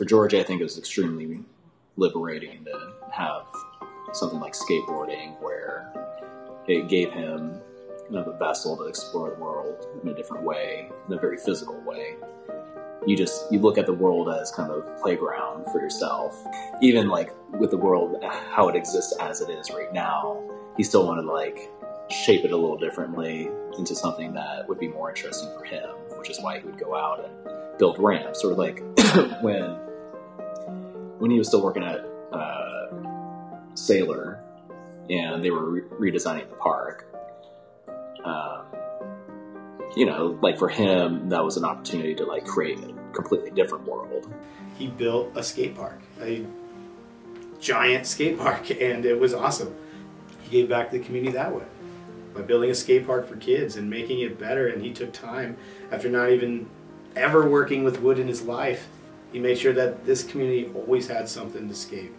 for George, I think it was extremely liberating to have something like skateboarding where it gave him kind of a vessel to explore the world in a different way, in a very physical way. You just you look at the world as kind of playground for yourself. Even like with the world how it exists as it is right now, he still wanted to like shape it a little differently into something that would be more interesting for him, which is why he would go out and build ramps or like when when he was still working at uh, Sailor and they were re- redesigning the park. Um, you know, like for him, that was an opportunity to like create a completely different world. He built a skate park, a giant skate park, and it was awesome. He gave back to the community that way by building a skate park for kids and making it better. And he took time after not even ever working with wood in his life. He made sure that this community always had something to skate.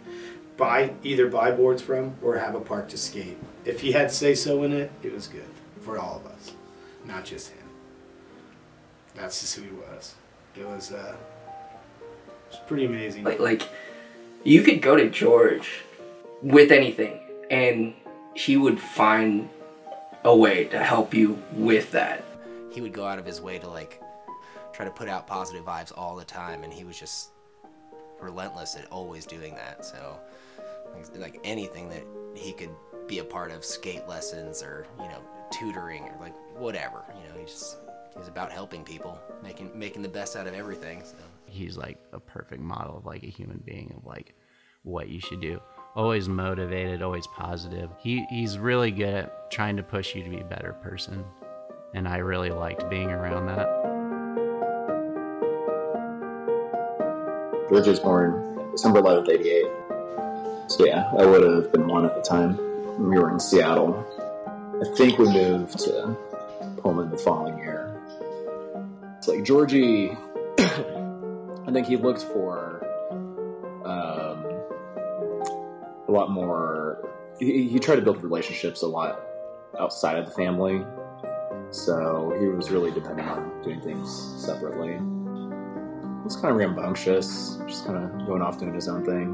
Buy either buy boards from or have a park to skate. If he had say so in it, it was good for all of us, not just him. That's just who he was. It was uh, it was pretty amazing. Like, like you could go to George with anything, and he would find a way to help you with that. He would go out of his way to like try to put out positive vibes all the time, and he was just relentless at always doing that. So, like, anything that he could be a part of, skate lessons or you know tutoring or like whatever. You know, he just he's about helping people, making making the best out of everything. So. He's like a perfect model of like a human being of like what you should do. Always motivated, always positive. He he's really good at trying to push you to be a better person. And I really liked being around that. George was born December 11th, 88. So yeah, I would have been one at the time. We were in Seattle. I think we moved to Pullman the following year. It's like Georgie, I think he looked for um, a lot more. He, he tried to build relationships a lot outside of the family, so he was really dependent on doing things separately. Was kind of rambunctious, just kind of going off doing his own thing.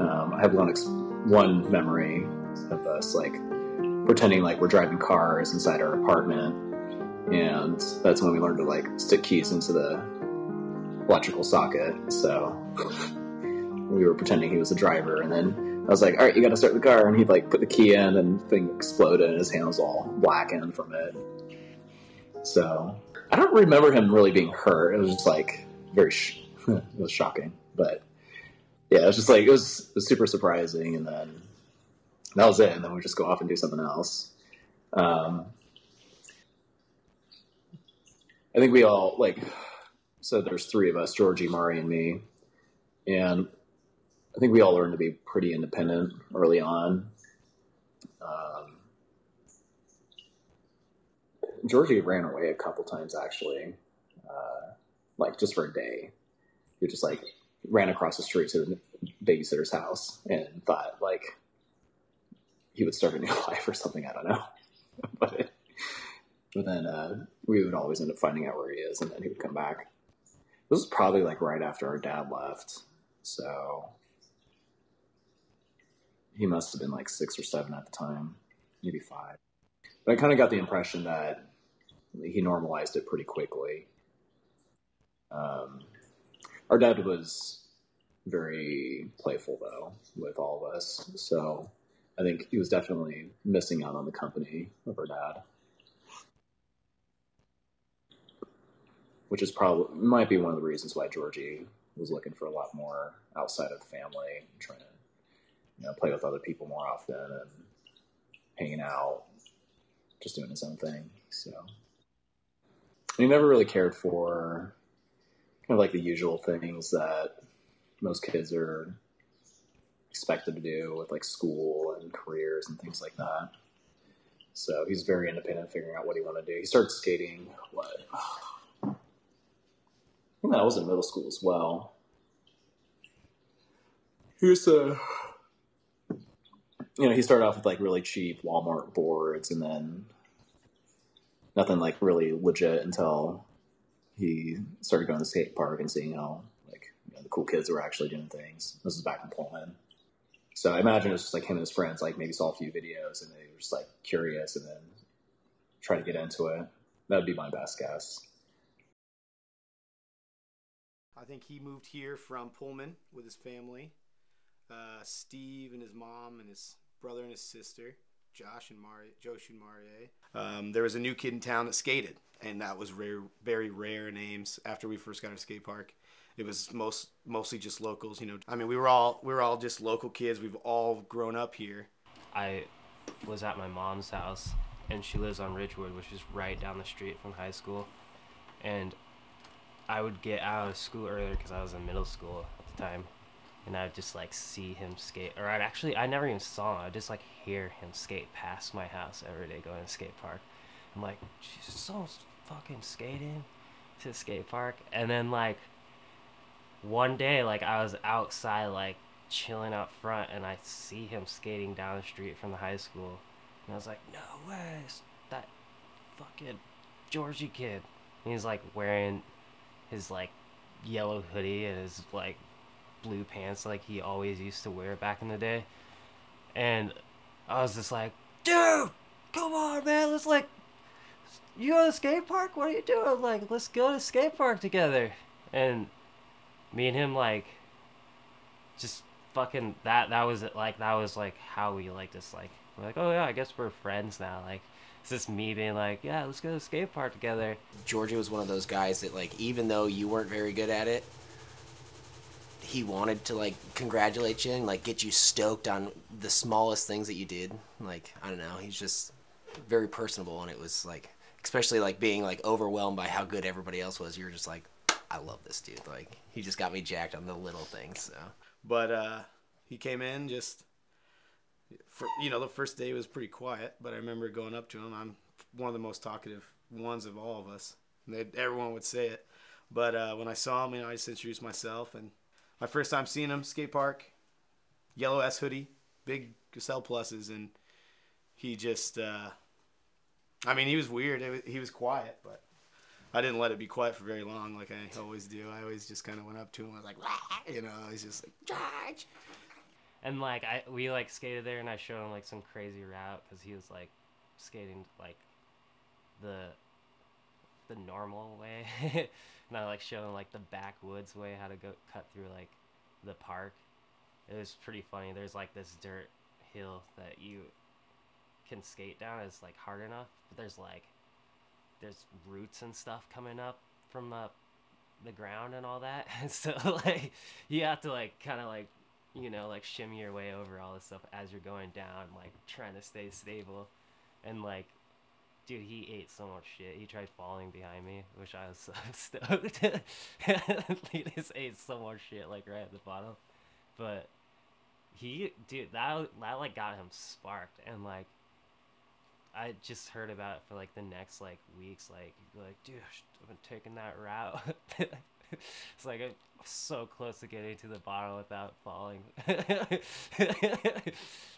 Um, I have one ex- one memory of us like pretending like we're driving cars inside our apartment, and that's when we learned to like stick keys into the electrical socket. So we were pretending he was the driver, and then I was like, "All right, you got to start the car," and he'd like put the key in, and the thing exploded, and his hand was all blackened from it. So I don't remember him really being hurt. It was just like very, sh- it was shocking, but yeah, it was just like it was, it was super surprising, and then that was it. And then we just go off and do something else. Um, I think we all like. So there's three of us: Georgie, Mari, and me, and I think we all learned to be pretty independent early on. Um, Georgie ran away a couple times actually, uh, like just for a day. He just like ran across the street to the babysitter's house and thought like he would start a new life or something. I don't know, but but then uh, we would always end up finding out where he is, and then he would come back. This was probably like right after our dad left, so he must have been like six or seven at the time, maybe five. But I kind of got the impression that he normalized it pretty quickly. Um, our dad was very playful though with all of us, so I think he was definitely missing out on the company of our dad, which is probably might be one of the reasons why Georgie was looking for a lot more outside of family, trying to you know play with other people more often and hanging out, just doing his own thing. So he never really cared for kind of like the usual things that most kids are expected to do with like school and careers and things like that. So he's very independent, figuring out what he want to do. He started skating. What? I think that was in middle school as well. He used to, you know, he started off with like really cheap Walmart boards, and then nothing like really legit until he started going to the skate park and seeing how like you know, the cool kids were actually doing things. This was back in Pullman. So I imagine it was just like him and his friends, like maybe saw a few videos and they were just like curious and then try to get into it. That would be my best guess. I think he moved here from Pullman with his family. Uh, Steve and his mom and his brother and his sister, Josh and Mari, Josh and Marie. Um, there was a new kid in town that skated, and that was rare, very rare names. After we first got our skate park, it was most mostly just locals. You know, I mean, we were all we were all just local kids. We've all grown up here. I was at my mom's house, and she lives on Ridgewood, which is right down the street from high school. And I would get out of school earlier because I was in middle school at the time, and I'd just like see him skate. Or I'd actually, I never even saw him. I'd just like hear him skate past my house every day going to skate park. I'm like, she's so fucking skating to the skate park, and then like one day, like I was outside, like chilling out front, and I see him skating down the street from the high school, and I was like, no way, it's that fucking Georgie kid. And he's like wearing his like yellow hoodie and his like blue pants like he always used to wear back in the day. And I was just like, dude, come on, man, let's like, you go to skate park? What are you doing? Like, let's go to skate park together. And me and him like, just fucking that. That was like that was like how we like just like we're like, oh yeah, I guess we're friends now. Like, it's just me being like, yeah, let's go to skate park together. Georgie was one of those guys that like even though you weren't very good at it, he wanted to like congratulate you and like get you stoked on the smallest things that you did. Like I don't know, he's just very personable and it was like especially like being like overwhelmed by how good everybody else was. You're just like, I love this dude. Like he just got me jacked on the little things. So But uh, he came in just, for, you know, the first day was pretty quiet. But I remember going up to him. I'm one of the most talkative ones of all of us. They, everyone would say it. But uh, when I saw him, you know, I just introduced myself. And my first time seeing him, skate park, yellow S hoodie, big Cell pluses, and he just, uh, I mean, he was weird. He was quiet, but I didn't let it be quiet for very long, like I always do. I always just kind of went up to him. I was like, "Rah!" you know, he's just like, George. And like I, we like skated there, and I showed him like some crazy route because he was like skating like the the normal way, I like showing like the backwoods way how to go cut through like the park. It was pretty funny. There's like this dirt hill that you can skate down. It's like hard enough, but there's like there's roots and stuff coming up from the the ground and all that. And so like you have to like kind of like you know like shimmy your way over all this stuff as you're going down, like trying to stay stable. And like, dude, he ate so much shit. He tried falling behind me, which I was so stoked. he just ate so much shit like right at the bottom. But he, dude, that that like got him sparked and like I just heard about it for like the next like weeks. Like, like, dude, I've been taking that route. it's like I'm so close to getting to the bottom without falling.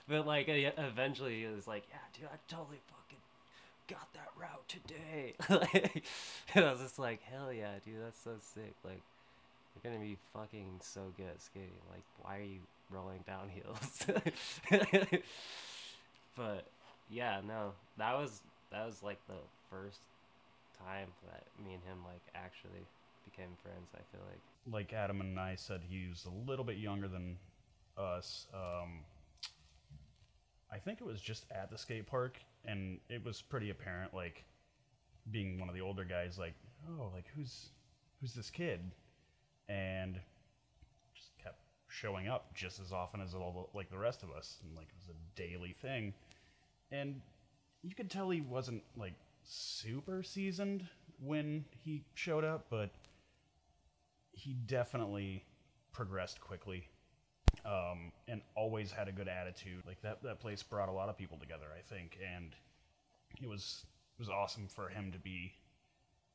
but like eventually, it was like, yeah, dude, I totally fucking got that route today. like, and I was just like, hell yeah, dude, that's so sick. Like, you're gonna be fucking so good at skating. Like, why are you rolling down hills? but yeah, no, that was that was like the first time that me and him like actually became friends. I feel like. like Adam and I said, he was a little bit younger than us. Um, I think it was just at the skate park, and it was pretty apparent, like being one of the older guys, like, oh, like who's who's this kid, and just kept showing up just as often as all the, like the rest of us, and like it was a daily thing, and you could tell he wasn't like super seasoned when he showed up, but he definitely progressed quickly um, and always had a good attitude. Like that, that place brought a lot of people together, I think, and it was it was awesome for him to be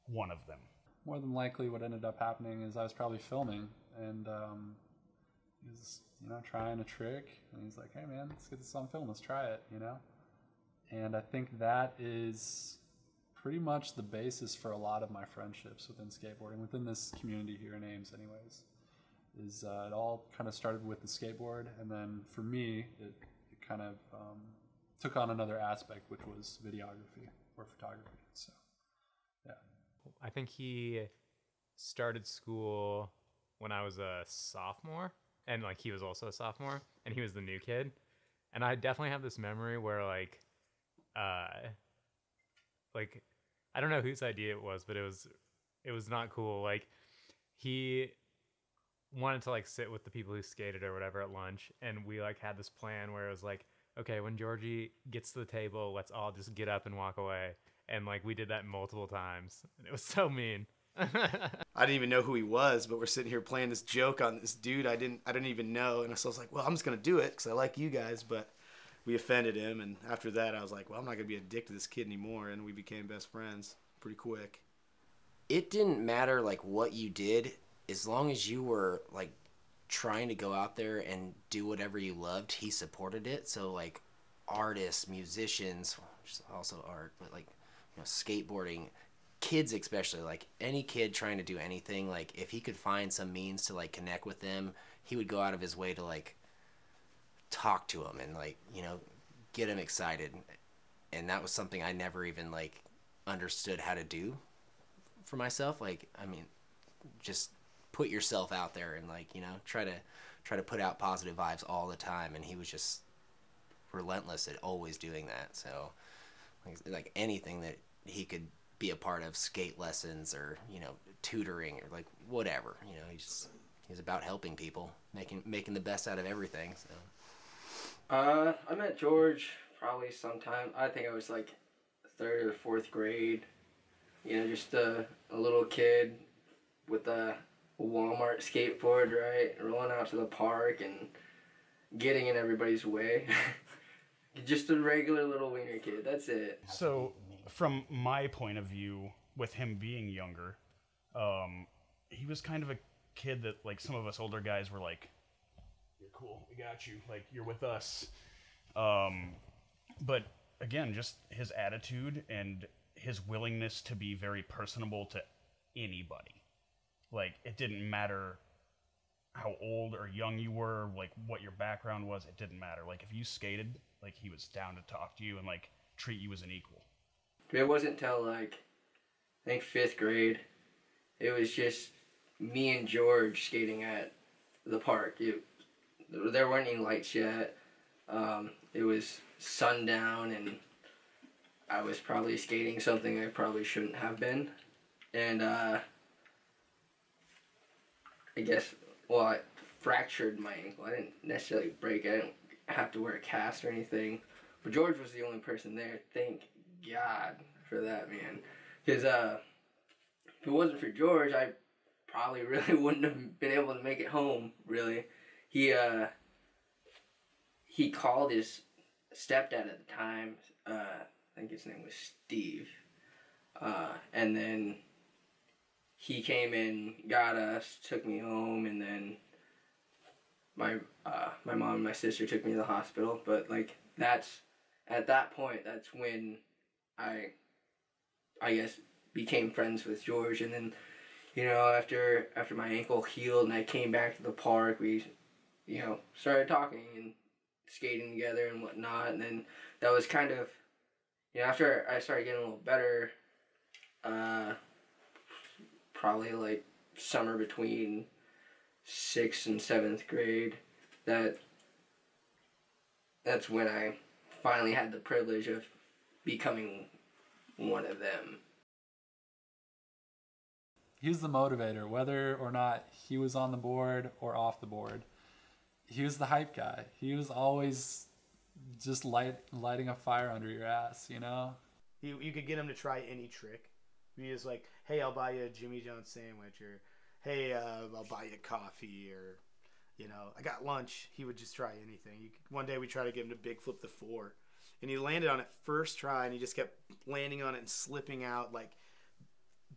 one of them. more than likely what ended up happening is I was probably filming and um, he was, you know, trying a trick and he's like, hey man, let's get this on film, let's try it, you know? And I think that is pretty much the basis for a lot of my friendships within skateboarding, within this community here in Ames anyways, is uh, it all kind of started with the skateboard, and then for me, it, it kind of um, took on another aspect, which was videography or photography. So, yeah. I think he started school when I was a sophomore, and like he was also a sophomore, and he was the new kid. And I definitely have this memory where like, uh, like I don't know whose idea it was, but it was it was not cool. Like he wanted to like sit with the people who skated or whatever at lunch, and we like had this plan where it was like, okay, when Georgie gets to the table, let's all just get up and walk away. And like we did that multiple times, and it was so mean. I didn't even know who he was, but we're sitting here playing this joke on this dude I didn't I didn't even know, and so I was like, well, I'm just gonna do it because I like you guys, but we offended him, and after that, I was like, well, I'm not gonna be a dick to this kid anymore, and we became best friends pretty quick. It didn't matter like what you did as long as you were like trying to go out there and do whatever you loved. He supported it. So like artists, musicians, also art, but like you know skateboarding, kids especially like any kid trying to do anything like if he could find some means to like connect with them he would go out of his way to like talk to them and like you know get them excited and that was something i never even like understood how to do for myself like i mean just put yourself out there and like you know try to try to put out positive vibes all the time and he was just relentless at always doing that so like, like anything that he could be a part of skate lessons or you know tutoring or like whatever you know he's just he's about helping people making making the best out of everything so Uh, I met George probably sometime. I think I was like third or fourth grade. You know, just a, a little kid with a Walmart skateboard, right? Rolling out to the park and getting in everybody's way. just a regular little wiener kid. That's it. So, from my point of view, with him being younger, um, he was kind of a kid that, like, some of us older guys were like, "You're cool, we got you, like, you're with us." Um, but again, just his attitude and his willingness to be very personable to anybody. Like, it didn't matter how old or young you were, like what your background was, it didn't matter. Like if you skated, like he was down to talk to you and like treat you as an equal. It wasn't until like I think fifth grade. It was just me and George skating at the park. It, there weren't any lights yet. Um, it was sundown, and I was probably skating something I probably shouldn't have been. And uh, I guess, well, I fractured my ankle. I didn't necessarily break it. I didn't have to wear a cast or anything. But George was the only person there. Thank God for that, man. Because uh, if it wasn't for George, I probably really wouldn't have been able to make it home. Really, he uh, he called his stepdad at the time. Uh, I think his name was Steve, uh, and then he came in, got us, took me home, and then my uh, my mom and my sister took me to the hospital. But like that's at that point, that's when I I guess became friends with George, and then you know after after my ankle healed and I came back to the park, we you know started talking and skating together and whatnot, and then that was kind of you know after I started getting a little better. Uh, probably like summer between sixth and seventh grade that that's when I finally had the privilege of becoming one of them. He was the motivator, whether or not he was on the board or off the board. He was the hype guy. He was always just light lighting a fire under your ass, you know? You, you could get him to try any trick. He was like, hey, I'll buy you a Jimmy John's sandwich, or hey, uh, I'll buy you coffee, or you know, I got lunch. He would just try anything. One day we tried to get him to big flip the four, and he landed on it first try, and he just kept landing on it and slipping out, like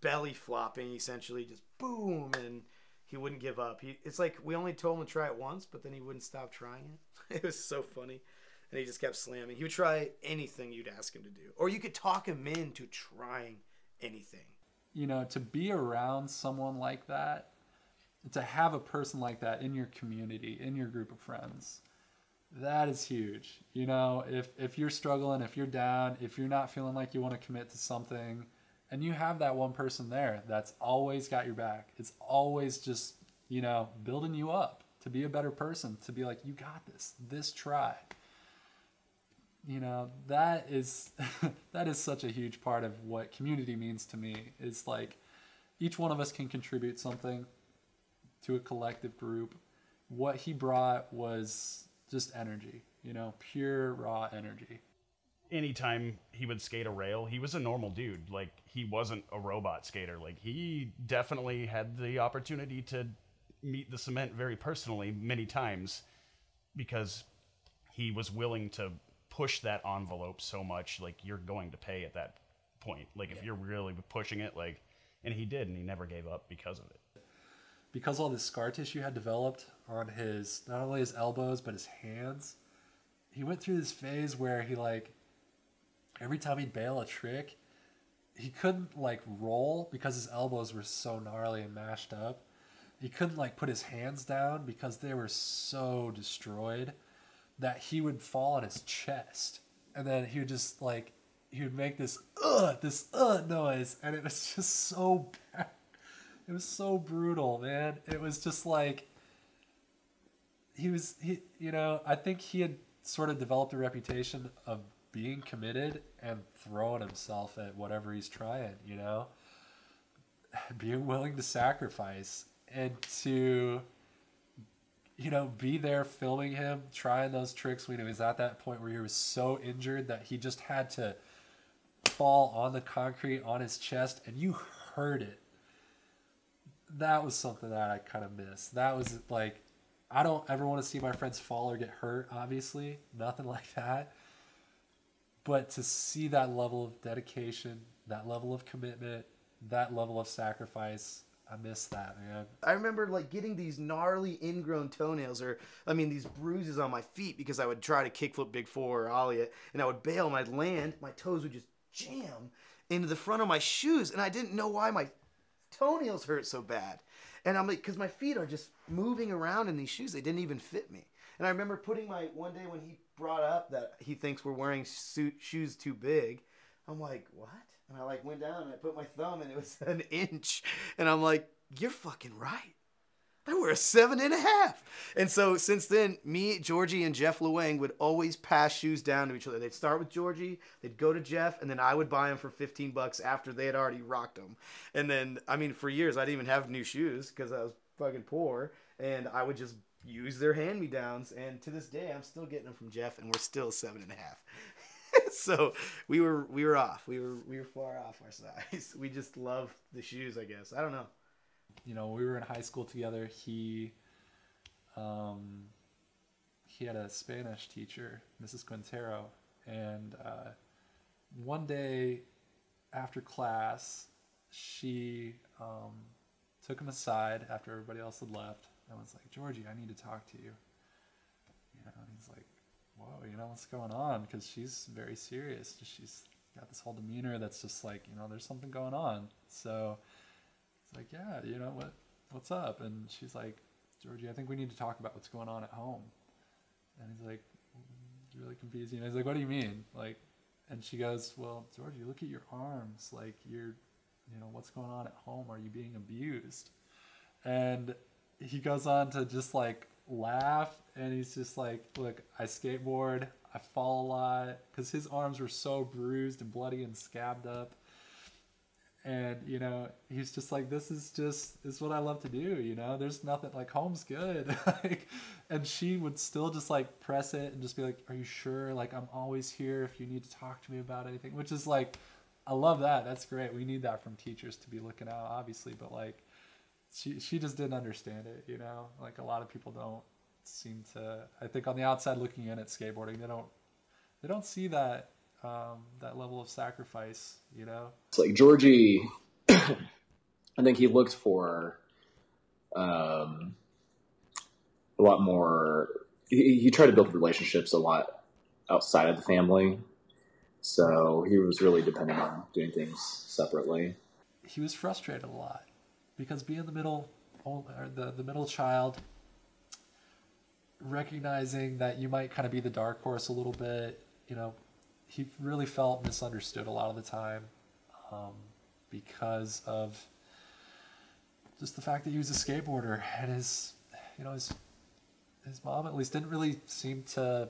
belly flopping, essentially, just boom, and he wouldn't give up. He, it's like we only told him to try it once, but then he wouldn't stop trying it. It was so funny. And he just kept slamming. He would try anything you'd ask him to do. Or you could talk him into trying anything. You know, to be around someone like that to have a person like that in your community, in your group of friends, that is huge. You know, if if you're struggling, if you're down, if you're not feeling like you want to commit to something, and you have that one person there that's always got your back. It's always just, you know, building you up to be a better person, to be like, you got this. This try. You know, that is that is such a huge part of what community means to me. Is like each one of us can contribute something to a collective group. What he brought was just energy, you know, pure raw energy. Anytime he would skate a rail, he was a normal dude. Like he wasn't a robot skater. Like he definitely had the opportunity to meet the cement very personally many times because he was willing to push that envelope so much like you're going to pay at that point. Like if you're really pushing it like and he did and he never gave up because of it. Because all this scar tissue had developed on his not only his elbows but his hands he went through this phase where he like every time he'd bail a trick he couldn't like roll because his elbows were so gnarly and mashed up. He couldn't like put his hands down because they were so destroyed that he would fall on his chest and then he would just like he would make this uh this uh noise and it was just so bad. It was so brutal man. It was just like he was he you know i think he had sort of developed a reputation of being committed and throwing himself at whatever he's trying you know? Being willing to sacrifice and to you know be there filming him trying those tricks when he was at that point where he was so injured that he just had to fall on the concrete on his chest and you heard it. That was something that i kind of missed that was like i don't ever want to see my friends fall or get hurt obviously nothing like that. But to see that level of dedication that level of commitment that level of sacrifice I miss that, man. I remember like getting these gnarly ingrown toenails, or I mean, these bruises on my feet because I would try to kickflip Big Four or ollie it, and I would bail and I'd land, my toes would just jam into the front of my shoes, and I didn't know why my toenails hurt so bad. And I'm like, because my feet are just moving around in these shoes, they didn't even fit me. And I remember putting my one day when he brought up that he thinks we're wearing suit, shoes too big. I'm like, what? And I like went down and I put my thumb and it was an inch. And I'm like, you're fucking right. I wear a seven and a half. And so since then, me, Georgie, and Jeff Luang would always pass shoes down to each other. They'd start with Georgie, they'd go to Jeff, and then I would buy them for 15 bucks after they had already rocked them. And then, I mean, for years, I didn't even have new shoes because I was fucking poor. And I would just use their hand me downs. And to this day, I'm still getting them from Jeff, and we're still seven and a half. so we were we were off. We were we were far off our size. We just love the shoes, I guess. I don't know. You know, we were in high school together. He, um, he had a Spanish teacher, Mrs. Quintero, and uh, one day after class, she um, took him aside after everybody else had left and was like, "Georgie, I need to talk to you." You know, and he's like, whoa, you know, what's going on? Because she's very serious. She's got this whole demeanor that's just like, you know, there's something going on. So it's like, yeah, you know, what, what's up? And she's like, Georgie, I think we need to talk about what's going on at home. And he's like, mm, really confused. And he's like, what do you mean? Like, and she goes, well, Georgie, look at your arms. Like, you're, you know, what's going on at home? Are you being abused? And he goes on to just like laugh and he's just like look i skateboard i fall a lot because his arms were so bruised and bloody and scabbed up. And you know he's just like this is just this is what i love to do you know? There's nothing like home's good. Like and she would still just like press it and just be like are you sure? Like i'm always here if you need to talk to me about anything which is like i love that. That's great. We need that from teachers to be looking out obviously but like she she just didn't understand it, you know. Like a lot of people don't seem to. I think on the outside looking in at skateboarding, they don't they don't see that um, that level of sacrifice, you know. It's like Georgie. I think he looked for um, a lot more. He, he tried to build relationships a lot outside of the family, so he was really dependent on doing things separately. He was frustrated a lot because being the middle or the the middle child, recognizing that you might kind of be the dark horse a little bit. You know, he really felt misunderstood a lot of the time um, because of just the fact that he was a skateboarder and his, you know, his his mom at least didn't really seem to.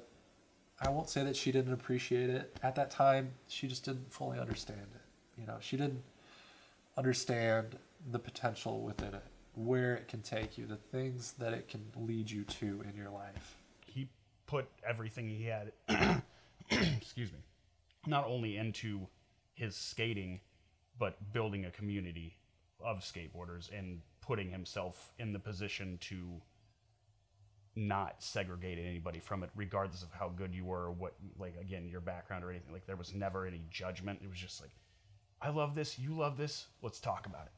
I won't say that she didn't appreciate it at that time. She just didn't fully understand it. You know, she didn't understand the potential within it, where it can take you, the things that it can lead you to in your life. he put everything he had excuse me not only into his skating but building a community of skateboarders and putting himself in the position to not segregate anybody from it regardless of how good you were or what like again your background or anything. Like there was never any judgment. It was just like i love this you love this let's talk about it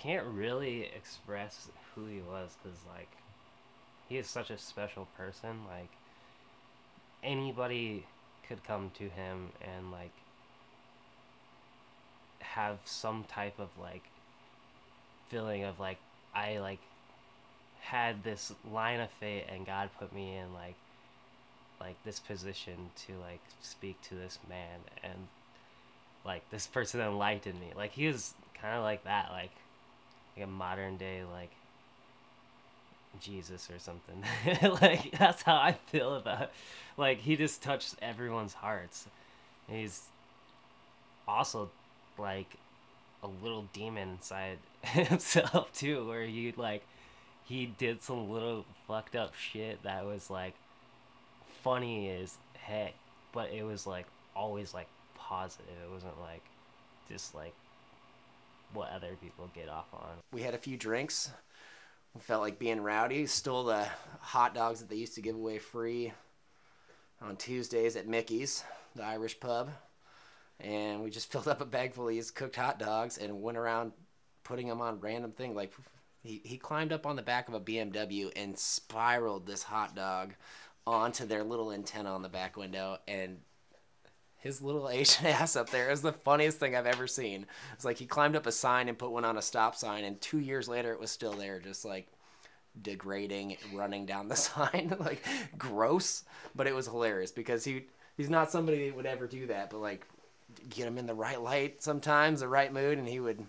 Can't really express who he was because, like, he is such a special person. Like, anybody could come to him and, like, have some type of, like, feeling of, like, I, like, had this line of fate and God put me in, like, like this position to like speak to this man and like this person enlightened me like he was kind of like that like like a modern day like jesus or something. Like that's how i feel about it. like he just touched everyone's hearts. He's also like a little demon inside himself too where he like he did some little fucked up shit that was like funny as heck but it was like always like positive. It wasn't like just like what other people get off on We had a few drinks. We felt like being rowdy. Stole the hot dogs that they used to give away free on Tuesdays at Mickey's, the Irish pub. And we just filled up a bag full of these cooked hot dogs and went around putting them on random things. Like he, he climbed up on the back of a BMW and spiraled this hot dog onto their little antenna on the back window and his little Asian ass up there is the funniest thing I've ever seen. It's like he climbed up a sign and put one on a stop sign, and two years later it was still there, just like degrading, running down the sign, like gross. But it was hilarious because he he's not somebody that would ever do that, but like get him in the right light sometimes, the right mood, and he would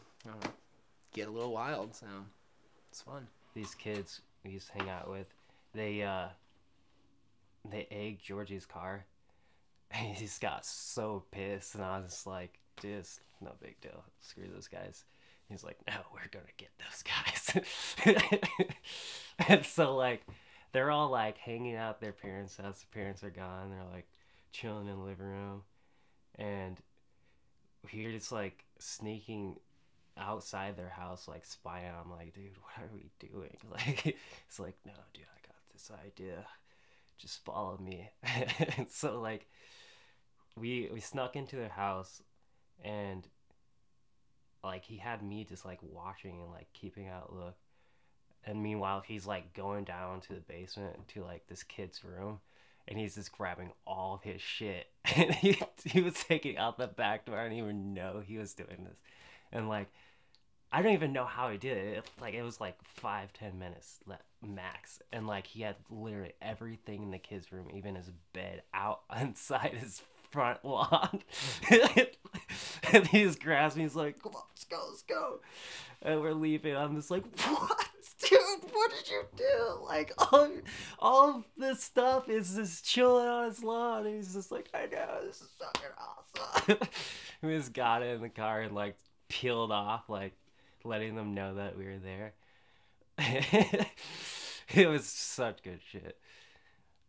get a little wild. So it's fun. these kids we used to hang out with, they uh they egg Georgie's car. And he just got so pissed and I was just like, just no big deal. Screw those guys. He's like, No, we're gonna get those guys. and so like they're all like hanging out their parents' house, the parents are gone, they're like chilling in the living room and we're just like sneaking outside their house, like spying. I'm like, dude, what are we doing? Like, it's like, no, dude, I got this idea. Just follow me. and so like, we we snuck into their house, and like he had me just like watching and like keeping out look. And meanwhile, he's like going down to the basement to like this kid's room, and he's just grabbing all of his shit. And he he was taking out the back door. I didn't even know he was doing this, and like I don't even know how he did it. it. Like it was like five ten minutes max, and like he had literally everything in the kids' room, even his bed, out inside his front lawn. and he just grabs me. He's like, "Come on, let's go, let's go." And we're leaving. I'm just like, "What, dude? What did you do? Like all, all of this stuff is just chilling on his lawn." And he's just like, "I know this is fucking awesome." we just got in the car and like peeled off, like letting them know that we were there. it was such good shit.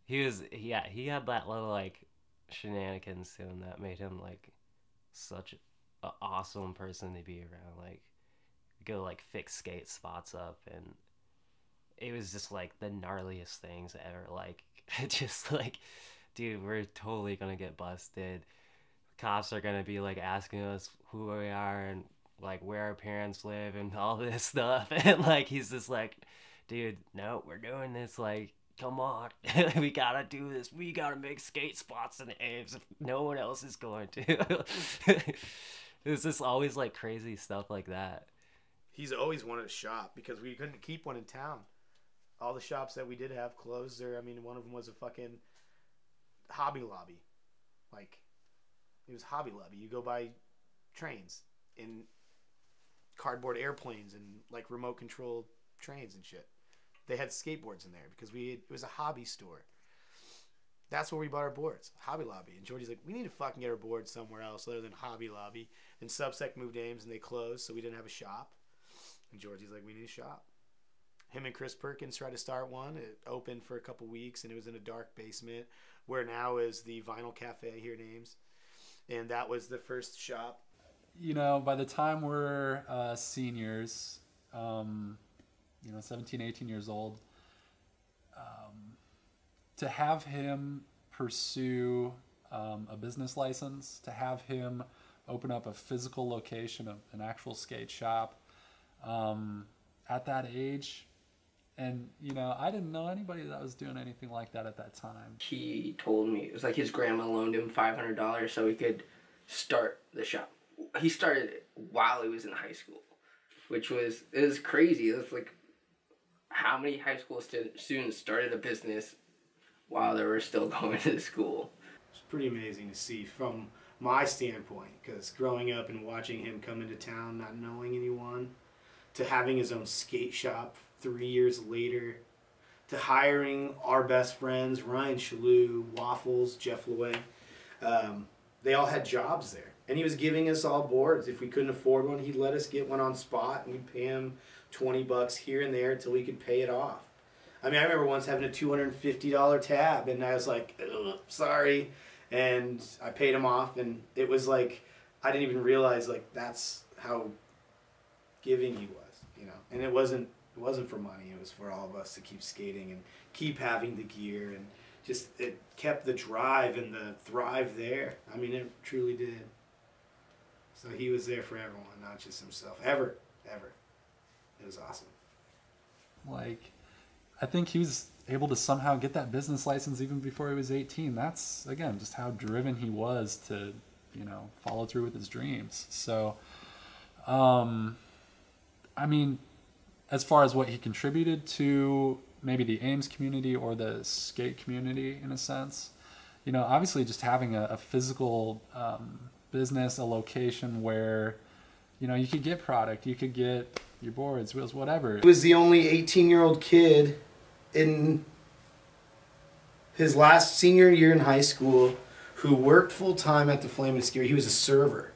He was, yeah, he had that little like shenanigans him that made him like such an awesome person to be around. Like, go like fix skate spots up, and it was just like the gnarliest things ever. Like, just like, dude, we're totally gonna get busted. Cops are gonna be like asking us who we are and like where our parents live and all this stuff and like he's just like dude no we're doing this like come on we gotta do this we gotta make skate spots in Ames if no one else is going to it's just always like crazy stuff like that he's always wanted a shop because we couldn't keep one in town. All the shops that we did have closed. There, I mean, one of them was a fucking Hobby Lobby, like it was Hobby Lobby. You go buy trains and cardboard airplanes and like remote control trains and shit. They had skateboards in there because we had, it was a hobby store. That's where we bought our boards, Hobby Lobby. And Georgie's like, we need to fucking get our boards somewhere else other than Hobby Lobby. And Subsec moved names and they closed, so we didn't have a shop. And Georgie's like, we need a shop. Him and Chris Perkins tried to start one. It opened for a couple weeks and it was in a dark basement where now is the Vinyl Cafe here in Ames. And that was the first shop. You know, by the time we're uh, seniors, um, you know, 17, 18 years old, um, to have him pursue um, a business license, to have him open up a physical location, an actual skate shop, um, at that age, and you know, I didn't know anybody that was doing anything like that at that time. He told me it was like his grandma loaned him five hundred dollars so he could start the shop. He started it while he was in high school, which was it was crazy. It was like how many high school stu- students started a business while they were still going to school. It's pretty amazing to see from my standpoint because growing up and watching him come into town, not knowing anyone, to having his own skate shop three years later, to hiring our best friends, Ryan Shalou, Waffles, Jeff Loewe. Um, they all had jobs there. And he was giving us all boards. If we couldn't afford one, he'd let us get one on spot and we'd pay him 20 bucks here and there until we could pay it off. I mean, I remember once having a $250 tab and I was like, sorry. And I paid him off and it was like, I didn't even realize like that's how giving he was, you know. And it wasn't it wasn't for money. It was for all of us to keep skating and keep having the gear and just it kept the drive and the thrive there. I mean, it truly did. So he was there for everyone, not just himself. Ever, ever. It was awesome. Like, I think he was able to somehow get that business license even before he was 18. That's, again, just how driven he was to, you know, follow through with his dreams. So, um, I mean, as far as what he contributed to maybe the Ames community or the skate community in a sense, you know, obviously just having a, a physical um, business, a location where, you know, you could get product, you could get your boards, wheels, whatever. He was the only 18 year old kid in his last senior year in high school who worked full time at the Flame and Scary. He was a server.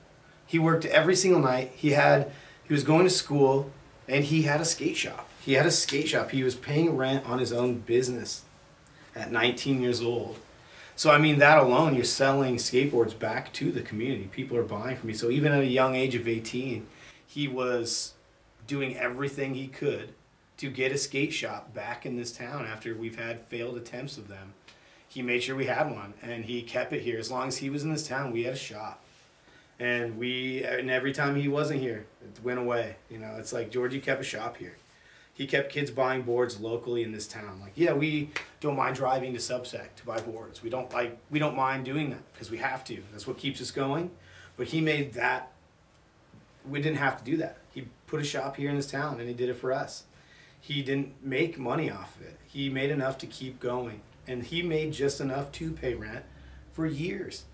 He worked every single night. He had he was going to school and he had a skate shop. He had a skate shop. He was paying rent on his own business at 19 years old. So I mean that alone, you're selling skateboards back to the community. People are buying from you. So even at a young age of 18, he was doing everything he could to get a skate shop back in this town after we've had failed attempts of them. He made sure we had one and he kept it here. As long as he was in this town, we had a shop. And we and every time he wasn't here, it went away. You know, it's like Georgie kept a shop here. He kept kids buying boards locally in this town. Like, yeah, we don't mind driving to Subsec to buy boards. We don't like we don't mind doing that because we have to. That's what keeps us going. But he made that we didn't have to do that. Put a shop here in this town and he did it for us. He didn't make money off of it. He made enough to keep going. And he made just enough to pay rent for years.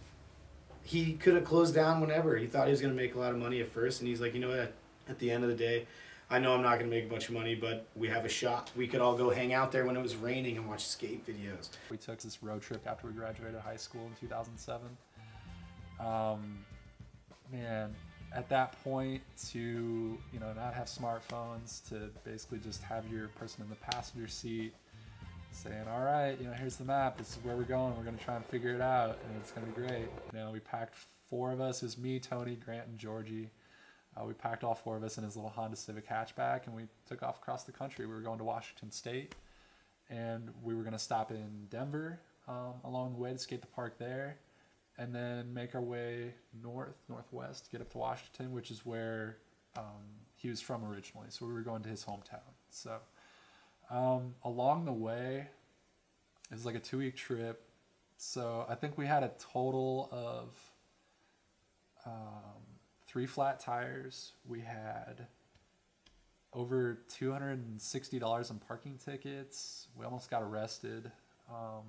He could have closed down whenever. He thought he was going to make a lot of money at first. And he's like, you know what? At the end of the day, I know I'm not going to make a bunch of money, but we have a shop. We could all go hang out there when it was raining and watch skate videos. We took this road trip after we graduated high school in 2007. Um, man, at that point to you know not have smartphones to basically just have your person in the passenger seat saying all right you know here's the map. This is where we're going. We're going to try and figure it out. And it's going to be great. You know we packed four of us. It was me tony grant and georgie. Uh, we packed all four of us in his little honda civic hatchback and we took off across the country. We were going to washington state and we were going to stop in denver um, along the way to skate the park there and then make our way north, northwest, get up to Washington, which is where um, he was from originally. So we were going to his hometown. So um, along the way, it was like a two week trip. So I think we had a total of um, three flat tires. We had over two hundred and sixty dollars in parking tickets. We almost got arrested. Um,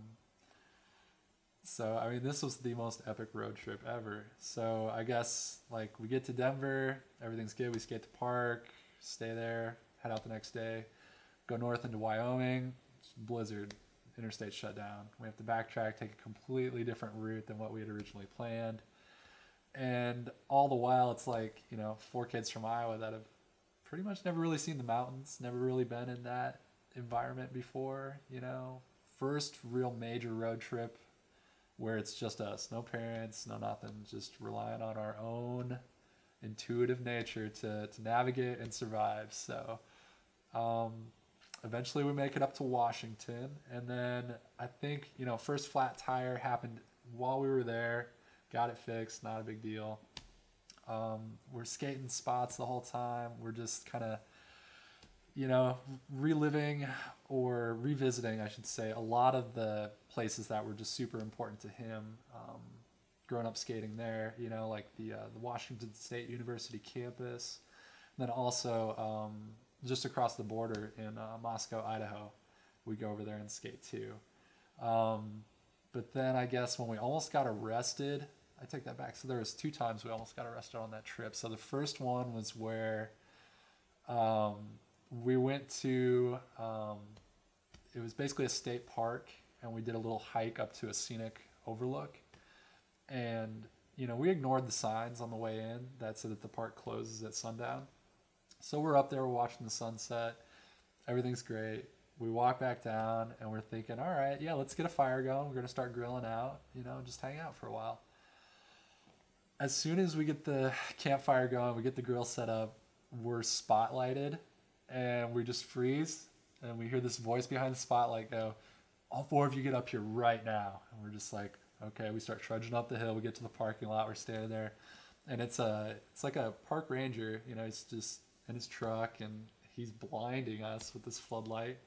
so I mean, this was the most epic road trip ever. So I guess like we get to Denver, everything's good. We skate to park, stay there, head out the next day, go north into Wyoming. Blizzard, interstate shut down. We have to backtrack, take a completely different route than what we had originally planned. And all the while, it's like you know, four kids from Iowa that have pretty much never really seen the mountains, never really been in that environment before. You know, first real major road trip where it's just us, no parents, no nothing, just relying on our own intuitive nature to, to navigate and survive. So um, eventually we make it up to Washington. And then I think, you know, first flat tire happened while we were there, got it fixed, not a big deal. Um, we're skating spots the whole time. We're just kind of you know, reliving or revisiting, I should say, a lot of the places that were just super important to him. Um, growing up skating there, you know, like the uh, the Washington State University campus, and then also um, just across the border in uh, Moscow, Idaho, we go over there and skate too. Um, but then I guess when we almost got arrested, I take that back. So there was two times we almost got arrested on that trip. So the first one was where um, we went to um, it was basically a state park and we did a little hike up to a scenic overlook. And you know we ignored the signs on the way in that said that the park closes at sundown. So we're up there we're watching the sunset everything's great. We walk back down and we're thinking all right yeah let's get a fire going. We're going to start grilling out you know just hang out for a while. As soon as we get the campfire going we get the grill set up we're spotlighted and we just freeze and we hear this voice behind the spotlight go all four of you get up here right now. And we're just like okay we start trudging up the hill we get to the parking lot we're standing there. And it's a it's like a park ranger you know he's just in his truck and he's blinding us with this floodlight.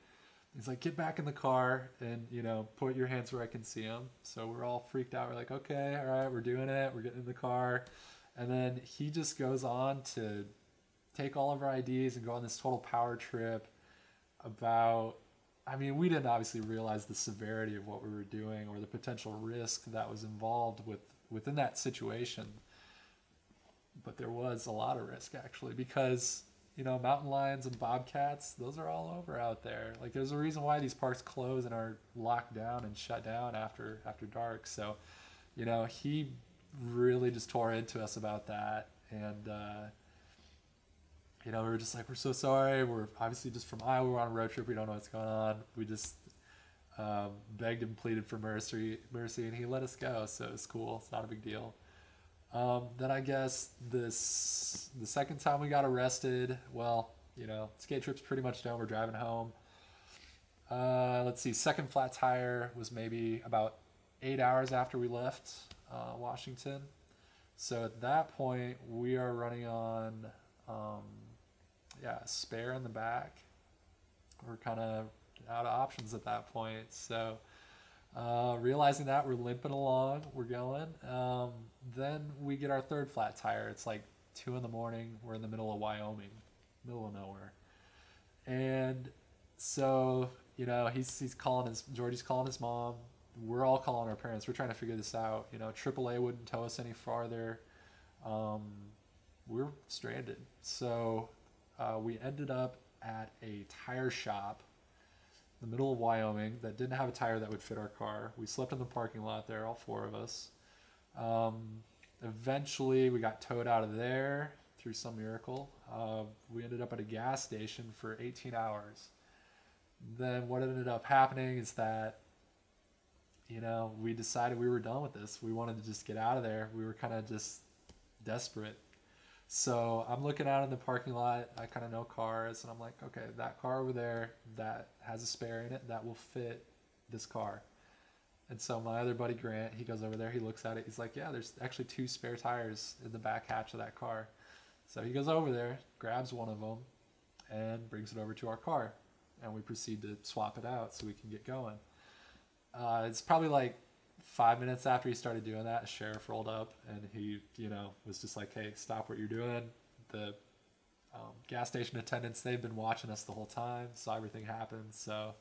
He's like get back in the car and you know put your hands where i can see them so we're all freaked out. We're like okay all right we're doing it. We're getting in the car. And then he just goes on to take all of our IDs and go on this total power trip about I mean, we didn't obviously realize the severity of what we were doing or the potential risk that was involved with within that situation. But there was a lot of risk actually because you know mountain lions and bobcats those are all over out there. Like there's a reason why these parks close and are locked down and shut down after after dark. So you know he really just tore into us about that. And uh, you know, we were just like, we're so sorry. We're obviously just from Iowa. We're on a road trip. We don't know what's going on. We just um, begged and pleaded for mercy, mercy, and he let us go. So it's cool. It's not a big deal. Um, then I guess this the second time we got arrested. Well, you know, skate trip's pretty much done. We're driving home. Uh, let's see. Second flat tire was maybe about eight hours after we left uh, Washington. So at that point, we are running on. Um, yeah, spare in the back. We're kind of out of options at that point. So uh, realizing that we're limping along, we're going. Um, then we get our third flat tire. It's like two in the morning. We're in the middle of Wyoming, middle of nowhere, and so you know he's he's calling his Georgie's calling his mom. We're all calling our parents. We're trying to figure this out. You know, AAA wouldn't tow us any farther. Um, we're stranded. So uh, we ended up at a tire shop in the middle of Wyoming that didn't have a tire that would fit our car. We slept in the parking lot there, all four of us. Um, eventually, we got towed out of there through some miracle. Uh, we ended up at a gas station for 18 hours. Then, what ended up happening is that, you know, we decided we were done with this. We wanted to just get out of there. We were kind of just desperate so I'm looking out in the parking lot. I kind of know cars, and I'm like, okay, that car over there that has a spare in it that will fit this car. And so my other buddy Grant, he goes over there, he looks at it, he's like, yeah, there's actually two spare tires in the back hatch of that car. So he goes over there, grabs one of them, and brings it over to our car, and we proceed to swap it out so we can get going. Uh, it's probably like five minutes after he started doing that, a sheriff rolled up and he, you know, was just like, "Hey, stop what you're doing." The Um, gas station attendants, they've been watching us the whole time, saw everything happen. So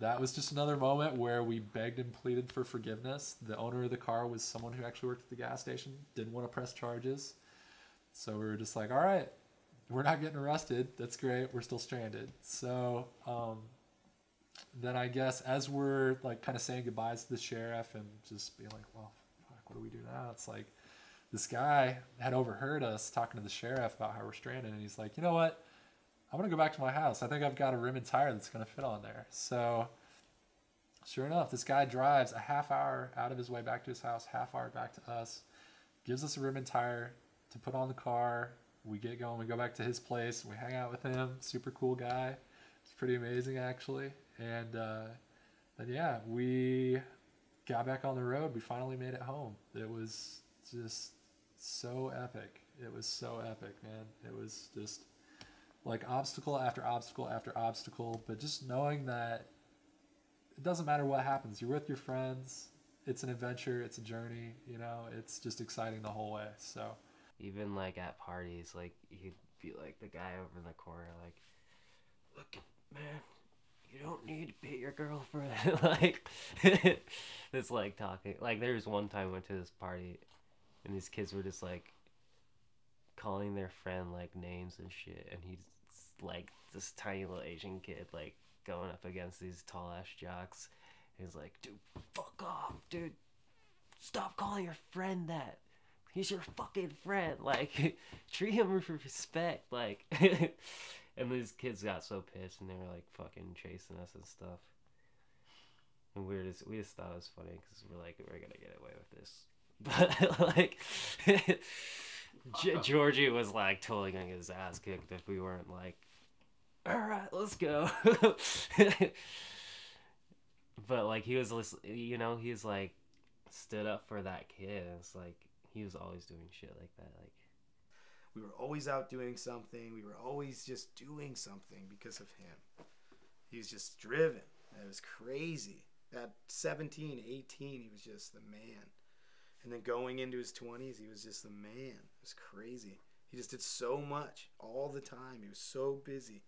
that was just another moment where we begged and pleaded for forgiveness. The owner of the car was someone who actually worked at the gas station, didn't want to press charges. So we were just like, all right, we're not getting arrested. That's great. We're still stranded. So um, then I guess as we're like kind of saying goodbyes to the sheriff and just being like, well, fuck, what do we do now? It's like this guy had overheard us talking to the sheriff about how we're stranded, and he's like, you know what? I'm gonna go back to my house. I think I've got a rim and tire that's gonna fit on there. So sure enough, this guy drives a half hour out of his way back to his house, half hour back to us, gives us a rim and tire to put on the car. We get going, we go back to his place, we hang out with him, super cool guy. It's pretty amazing actually. And uh, then yeah, we got back on the road. We finally made it home. It was just so epic. It was so epic, man. It was just like obstacle after obstacle after obstacle, but just knowing that it doesn't matter what happens. You're with your friends. It's an adventure. It's a journey. You know, it's just exciting the whole way. So Even like at parties, like you'd be like the guy over in the corner, like, look, man, you don't need to beat your girlfriend. like, it's like talking. Like, there was one time I went to this party, and these kids were just like calling their friend like names and shit, and he's like this tiny little Asian kid, like going up against these tall ass jocks. He's like, dude, fuck off, dude. Stop calling your friend that. He's your fucking friend. Like, treat him with respect. Like, and these kids got so pissed and they were like fucking chasing us and stuff. And we were just, we just thought it was funny because we're like, we're gonna get away with this. But, like, G- Georgie was like totally gonna get his ass kicked if we weren't like, all right, let's go. but like he was, you know, he's like stood up for that kid. It's like he was always doing shit like that. Like We were always out doing something. We were always just doing something because of him. He was just driven. It was crazy. At 17, 18, he was just the man. And then going into his 20s, he was just the man. It was crazy. He just did so much all the time. He was so busy.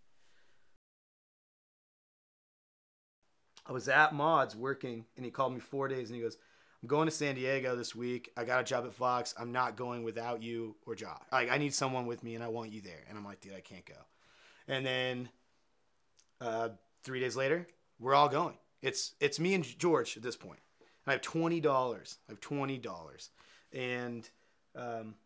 I was at Maude's working, and he called me four days, and he goes, I'm going to San Diego this week. I got a job at Fox. I'm not going without you or Josh. Like, I need someone with me, and I want you there. And I'm like, dude, I can't go. And then uh, three days later, we're all going. It's it's me and George at this point. I have twenty dollars. I have twenty dollars, and um,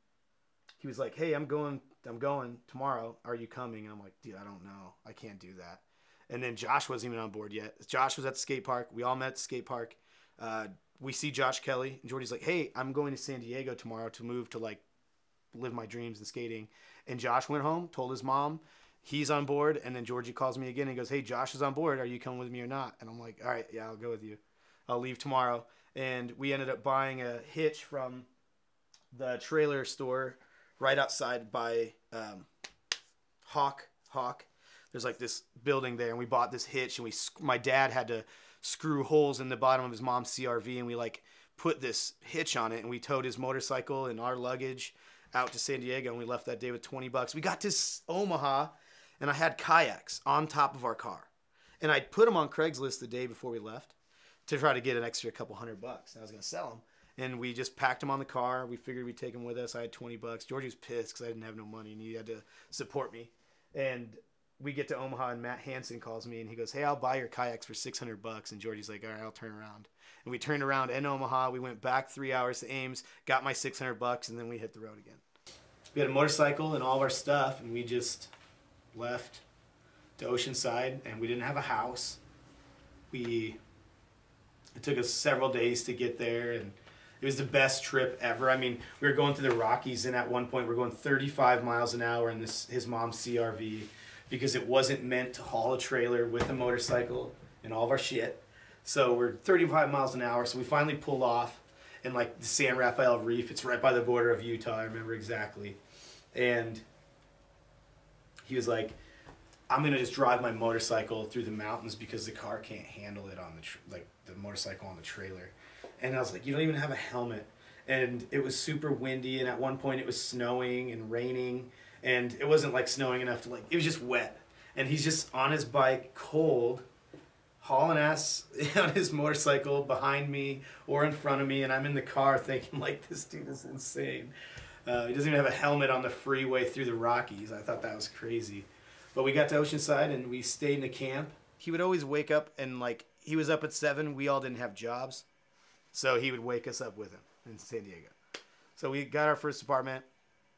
he was like, "Hey, I'm going. I'm going tomorrow. Are you coming?" And I'm like, "Dude, I don't know. I can't do that." And then Josh wasn't even on board yet. Josh was at the skate park. We all met at the skate park. Uh, we see Josh Kelly, and Georgie's like, "Hey, I'm going to San Diego tomorrow to move to like live my dreams in skating." And Josh went home, told his mom he's on board, and then Georgie calls me again and goes, "Hey, Josh is on board. Are you coming with me or not?" And I'm like, "All right, yeah, I'll go with you. I'll leave tomorrow." And we ended up buying a hitch from the trailer store right outside by um, Hawk. Hawk. There's like this building there, and we bought this hitch, and we my dad had to screw holes in the bottom of his mom's CRV, and we like put this hitch on it, and we towed his motorcycle and our luggage out to San Diego, and we left that day with 20 bucks. We got to Omaha, and I had kayaks on top of our car, and I put them on Craigslist the day before we left to try to get an extra couple hundred bucks. And I was gonna sell them, and we just packed them on the car. We figured we'd take them with us. I had 20 bucks. George was pissed because I didn't have no money, and he had to support me. And we get to Omaha, and Matt Hansen calls me, and he goes, "Hey, I'll buy your kayaks for 600 bucks." And Georgie's like, "All right, I'll turn around." And we turned around in Omaha. We went back three hours to Ames, got my 600 bucks, and then we hit the road again. We had a motorcycle and all of our stuff, and we just left to Oceanside, and we didn't have a house. We it took us several days to get there, and it was the best trip ever. I mean, we were going through the Rockies, and at one point, we are going 35 miles an hour in this his mom's CRV because it wasn't meant to haul a trailer with a motorcycle and all of our shit. So we're 35 miles an hour. So we finally pull off in like the San Rafael Reef. It's right by the border of Utah. I remember exactly. And he was like, "I'm gonna just drive my motorcycle through the mountains because the car can't handle it on the like the motorcycle on the trailer." And I was like, "You don't even have a helmet." And it was super windy, and at one point it was snowing and raining, and it wasn't like snowing enough to like. It was just wet, and he's just on his bike, cold, hauling ass on his motorcycle behind me or in front of me, and I'm in the car thinking like this dude is insane. Uh, he doesn't even have a helmet on the freeway through the Rockies. I thought that was crazy. But we got to Oceanside and we stayed in a camp. He would always wake up and like he was up at seven. We all didn't have jobs, so he would wake us up with him in San Diego. So we got our first apartment,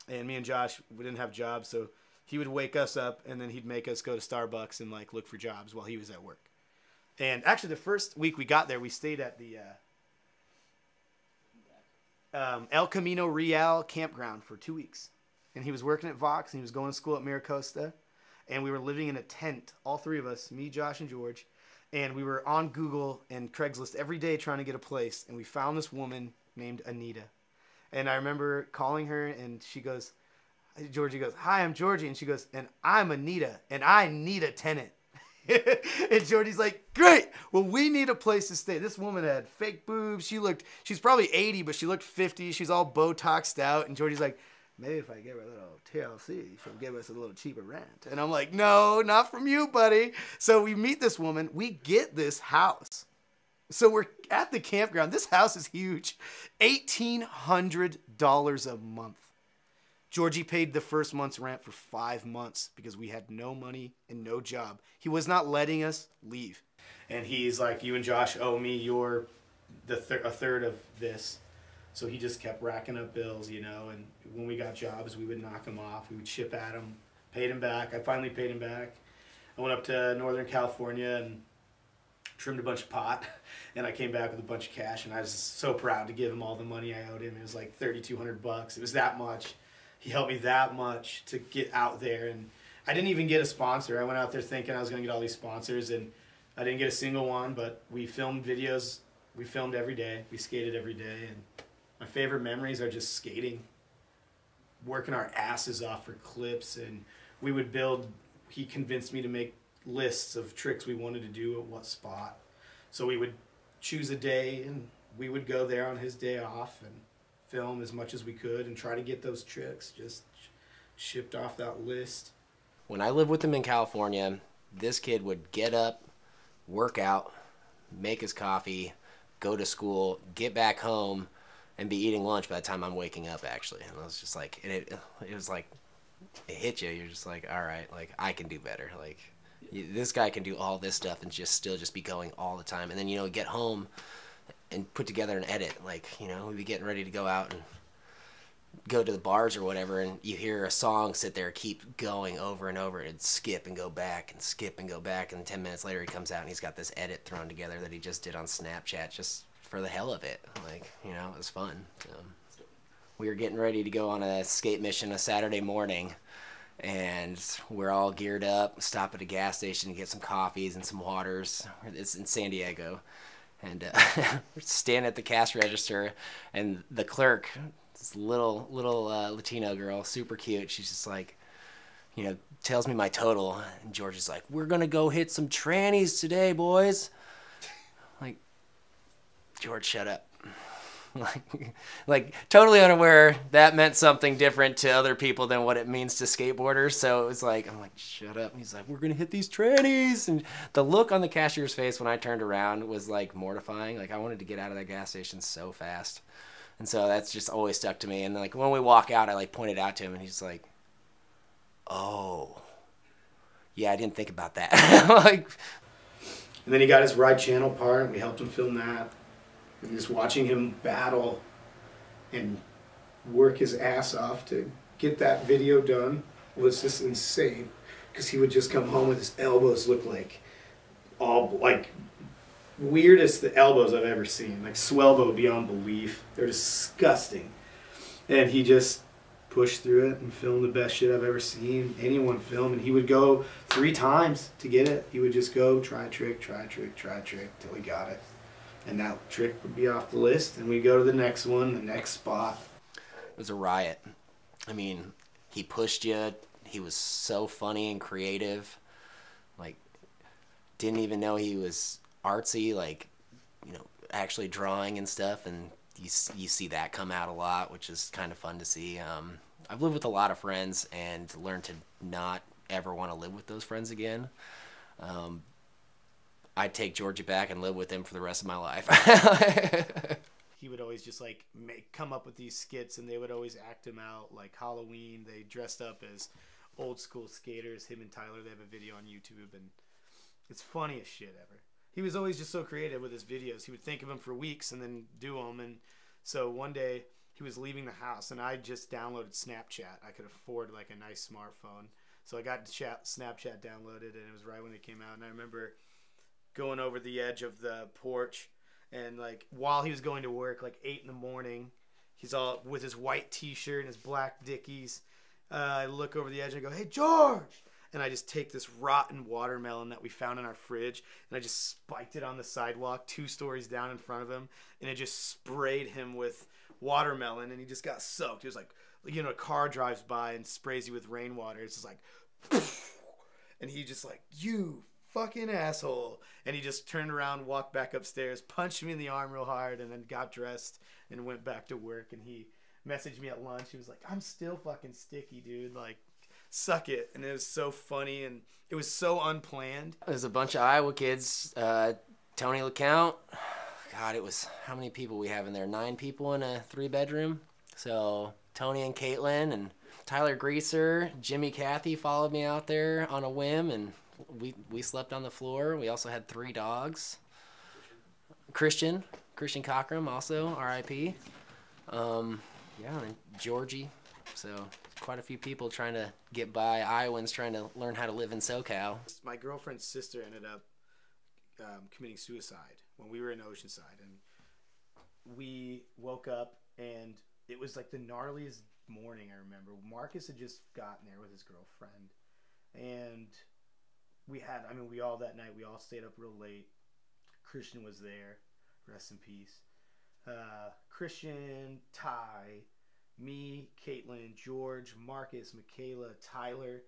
and me and Josh we didn't have jobs, so he would wake us up and then he'd make us go to Starbucks and like look for jobs while he was at work. And actually, the first week we got there, we stayed at the uh, um, El Camino Real campground for two weeks. And he was working at Vox and he was going to school at MiraCosta. And we were living in a tent, all three of us, me, Josh, and George. And we were on Google and Craigslist every day trying to get a place. And we found this woman named Anita. And I remember calling her and she goes, Georgie goes, Hi, I'm Georgie. And she goes, And I'm Anita and I need a tenant. and Georgie's like, great. Well, we need a place to stay. This woman had fake boobs. She looked, she's probably 80, but she looked 50. She's all Botoxed out. And Georgie's like, maybe if I give her a little TLC, she'll give us a little cheaper rent. And I'm like, no, not from you, buddy. So we meet this woman. We get this house. So we're at the campground. This house is huge. $1,800 a month. Georgie paid the first month's rent for five months because we had no money and no job. He was not letting us leave. And he's like, "You and Josh owe me your the thir- a third of this." So he just kept racking up bills, you know. And when we got jobs, we would knock them off. We would chip at him, paid him back. I finally paid him back. I went up to Northern California and trimmed a bunch of pot, and I came back with a bunch of cash. And I was so proud to give him all the money I owed him. It was like thirty two hundred bucks. It was that much he helped me that much to get out there and I didn't even get a sponsor. I went out there thinking I was going to get all these sponsors and I didn't get a single one, but we filmed videos. We filmed every day. We skated every day and my favorite memories are just skating, working our asses off for clips and we would build he convinced me to make lists of tricks we wanted to do at what spot. So we would choose a day and we would go there on his day off and film as much as we could and try to get those tricks just shipped off that list. When I lived with him in California, this kid would get up, work out, make his coffee, go to school, get back home, and be eating lunch by the time I'm waking up. Actually, and I was just like, it, it was like, it hit you. You're just like, all right, like I can do better. Like this guy can do all this stuff and just still just be going all the time. And then you know, get home and put together an edit. Like, you know, we'd be getting ready to go out and go to the bars or whatever, and you hear a song sit there, keep going over and over, and skip and go back and skip and go back, and 10 minutes later he comes out and he's got this edit thrown together that he just did on Snapchat just for the hell of it. Like, you know, it was fun. So, we were getting ready to go on a skate mission a Saturday morning. And we're all geared up, stop at a gas station to get some coffees and some waters. It's in San Diego and uh, standing at the cash register, and the clerk, this little little uh, Latino girl, super cute. She's just like, you know, tells me my total, and George is like, "We're gonna go hit some trannies today, boys." Like, George, shut up. like, like totally unaware that meant something different to other people than what it means to skateboarders. So it was like, I'm like, shut up. And he's like, we're gonna hit these trannies, and the look on the cashier's face when I turned around was like mortifying. Like I wanted to get out of that gas station so fast, and so that's just always stuck to me. And like when we walk out, I like pointed out to him, and he's like, oh, yeah, I didn't think about that. like, and then he got his ride channel part. We helped him film that. And just watching him battle and work his ass off to get that video done was just insane. Because he would just come home with his elbows look like all like weirdest the elbows I've ever seen. Like swellbo beyond belief. They're disgusting. And he just pushed through it and filmed the best shit I've ever seen anyone film. And he would go three times to get it. He would just go try a trick, try a trick, try a trick till he got it and that trick would be off the list, and we go to the next one, the next spot. It was a riot. I mean, he pushed you. He was so funny and creative. Like, didn't even know he was artsy. Like, you know, actually drawing and stuff. And you you see that come out a lot, which is kind of fun to see. Um, I've lived with a lot of friends and learned to not ever want to live with those friends again. Um, I'd take Georgie back and live with him for the rest of my life. he would always just like make come up with these skits and they would always act him out like halloween. They dressed up as old school skaters. Him and tyler they have a video on youtube and it's funniest shit ever. He was always just so creative with his videos. He would think of them for weeks and then do them and so one day he was leaving the house and i just downloaded snapchat. I could afford like a nice smartphone. So i got snapchat downloaded and it was right when it came out and i remember going over the edge of the porch and like while he was going to work like eight in the morning he's all with his white t-shirt and his black dickies uh, i look over the edge and I go hey george! And i just take this rotten watermelon that we found in our fridge and i just spiked it on the sidewalk two stories down in front of him and it just sprayed him with watermelon and he just got soaked. It was like you know a car drives by and sprays you with rainwater. It's just like and he just like you fucking asshole. And he just turned around, walked back upstairs, punched me in the arm real hard, and then got dressed and went back to work. And he messaged me at lunch. He was like, I'm still fucking sticky, dude. Like, suck it. And it was so funny and it was so unplanned. There's a bunch of Iowa kids. Uh, Tony LeCount. God, it was how many people we have in there? Nine people in a three bedroom. So Tony and Caitlin and Tyler Greaser, Jimmy Cathy followed me out there on a whim, and we we slept on the floor. We also had three dogs. Christian, Christian Cockram, also R.I.P. Um, yeah, and Georgie. So quite a few people trying to get by. Iowans trying to learn how to live in SoCal. My girlfriend's sister ended up um, committing suicide when we were in Oceanside, and we woke up and it was like the gnarliest morning. I remember Marcus had just gotten there with his girlfriend, and we had, I mean, we all that night, we all stayed up real late. Christian was there. Rest in peace. Uh, Christian, Ty, me, Caitlin, George, Marcus, Michaela, Tyler.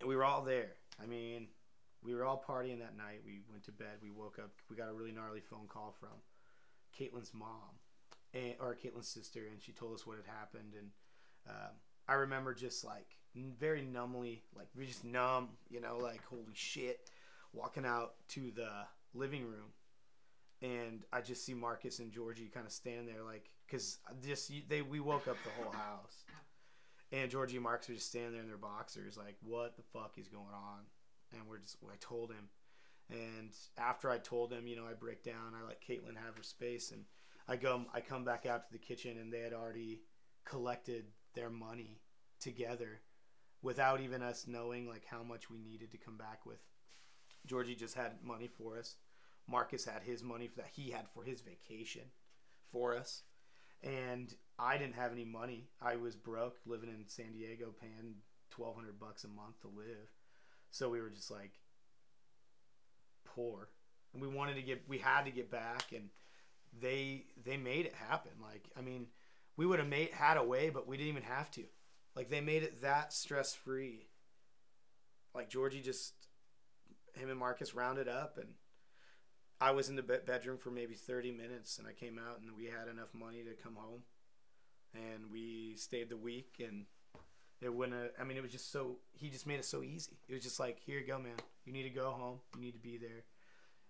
And we were all there. I mean, we were all partying that night. We went to bed. We woke up. We got a really gnarly phone call from Caitlin's mom, and, or Caitlin's sister, and she told us what had happened. And um, I remember just like very numbly, like we just numb, you know, like holy shit, walking out to the living room, and I just see Marcus and Georgie kind of stand there, like, cause just they we woke up the whole house, and Georgie and Marcus were just standing there in their boxers, like, what the fuck is going on? And we're just, I told him, and after I told him, you know, I break down, I let Caitlin have her space, and I go, I come back out to the kitchen, and they had already collected their money together without even us knowing like how much we needed to come back with. Georgie just had money for us. Marcus had his money that he had for his vacation for us. And I didn't have any money. I was broke living in San Diego paying 1200 bucks a month to live. So we were just like poor. And we wanted to get we had to get back and they they made it happen. Like I mean, we would have made had a way, but we didn't even have to. Like they made it that stress free. Like Georgie just him and Marcus rounded up and I was in the bedroom for maybe 30 minutes and I came out and we had enough money to come home and we stayed the week and it wouldn't have, uh, I mean it was just so he just made it so easy. It was just like here you go man. You need to go home. You need to be there.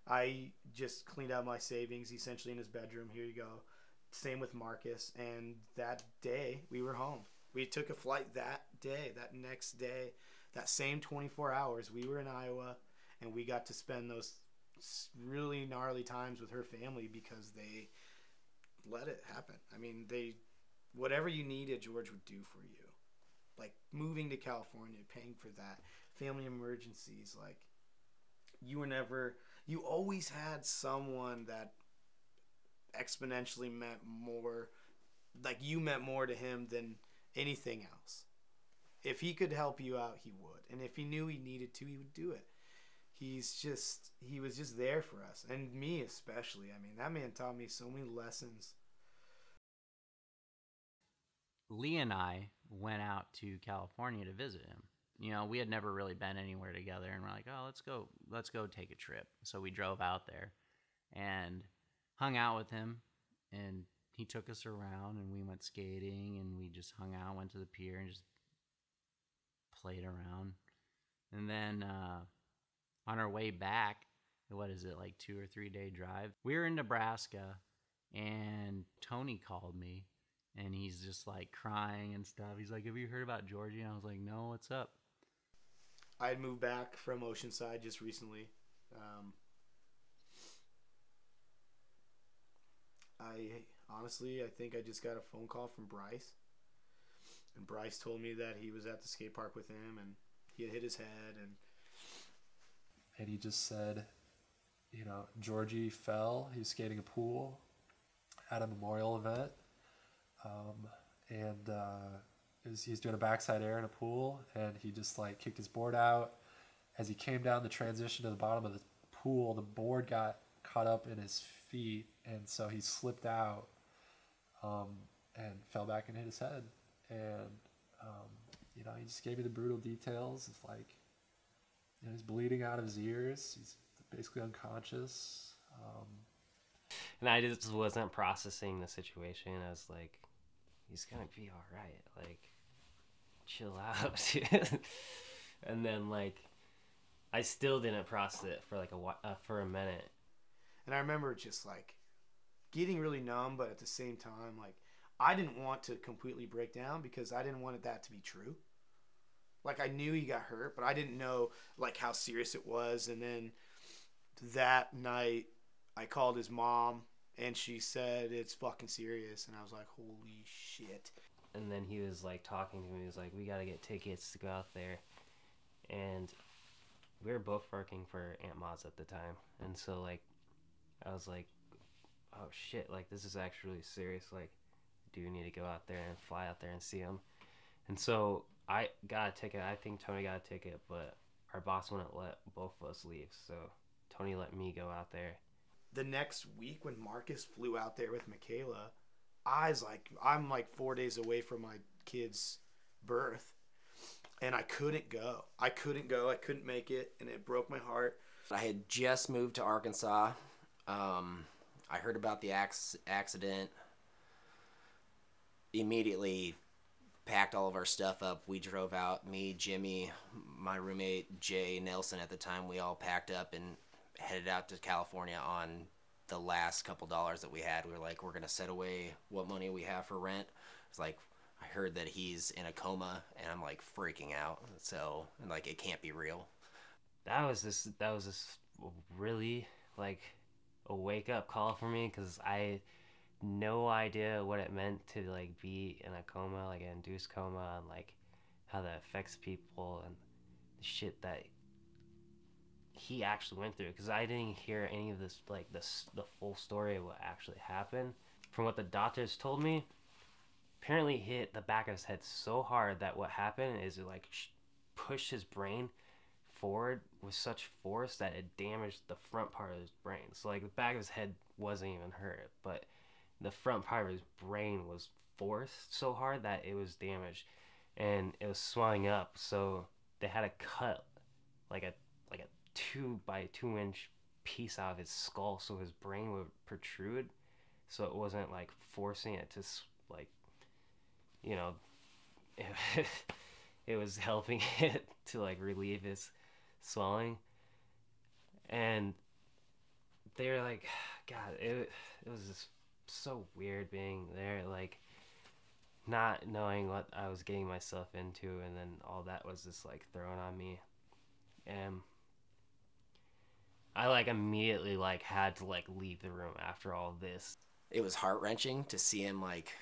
I just cleaned out my savings essentially in his bedroom. Here you go. Same with Marcus and that day we were home. We took a flight that day, that next day, that same 24 hours. We were in Iowa and we got to spend those really gnarly times with her family because they let it happen. I mean, they whatever you needed, George would do for you. Like moving to California, paying for that, family emergencies, like you were never you always had someone that exponentially meant more like you meant more to him than anything else. If he could help you out, he would. And if he knew he needed to, he would do it. He's just, he was just there for us. And me especially. I mean, that man taught me so many lessons. Lee and I went out to California to visit him. You know, we had never really been anywhere together, and we're like, oh, let's go, let's go take a trip. So we drove out there and hung out with him, and he took us around and we went skating and we just hung out, went to the pier and just played around. And then uh, on our way back, what is it, like two or three day drive? We were in Nebraska and Tony called me and he's just like crying and stuff. He's like, Have you heard about Georgie? And I was like, No, what's up? I had moved back from Oceanside just recently. Um, I honestly, I think I just got a phone call from Bryce, and Bryce told me that he was at the skate park with him, and he had hit his head, and and he just said, you know, Georgie fell. He was skating a pool at a memorial event, um, and uh, doing a backside air in a pool, and he just like kicked his board out. As he came down the transition to the bottom of the pool, the board got caught up in his feet, and so he slipped out um, and fell back and hit his head. And um, you know, he just gave me the brutal details. It's like you know, he's bleeding out of his ears. He's basically unconscious. Um, and I just wasn't processing the situation. I was like, he's gonna be all right. Like, chill out, and then like, I still didn't process it for like a uh, for a minute. And I remember just like getting really numb, but at the same time, like I didn't want to completely break down because I didn't want that to be true. Like I knew he got hurt, but I didn't know like how serious it was. And then that night, I called his mom, and she said it's fucking serious. And I was like, holy shit. And then he was like talking to me. He was like, "We gotta get tickets to go out there," and we were both working for Aunt Maude's at the time, and so like, I was like, "Oh shit! Like this is actually serious. Like, do you need to go out there and fly out there and see him?" And so I got a ticket. I think Tony got a ticket, but our boss wouldn't let both of us leave. So Tony let me go out there. The next week when Marcus flew out there with Michaela, I was like, I'm like four days away from my kid's birth, and I couldn't go. I couldn't go. I couldn't make it, and it broke my heart. I had just moved to Arkansas. Um, I heard about the accident. Immediately packed all of our stuff up. We drove out. Me, Jimmy, my roommate Jay Nelson at the time. We all packed up and headed out to California on the last couple dollars that we had. We were like, we're gonna set away what money we have for rent. It's like I heard that he's in a coma, and I'm like freaking out. So and like it can't be real. That was this. That was this really like wake up call for me because I no idea what it meant to like be in a coma, like an induced coma, and like how that affects people and the shit that he actually went through. Because I didn't hear any of this, like this, the full story of what actually happened. From what the doctors told me, apparently hit the back of his head so hard that what happened is it like pushed his brain forward with such force that it damaged the front part of his brain. So like the back of his head wasn't even hurt, but the front part of his brain was forced so hard that it was damaged and it was swelling up so they had to cut like a like a two by two inch piece out of his skull so his brain would protrude so it wasn't like forcing it to like you know it, it was helping it to like relieve his swelling and they were like god it, it was just so weird being there, like not knowing what I was getting myself into, and then all that was just like thrown on me, and I like immediately like had to like leave the room after all this. It was heart wrenching to see him like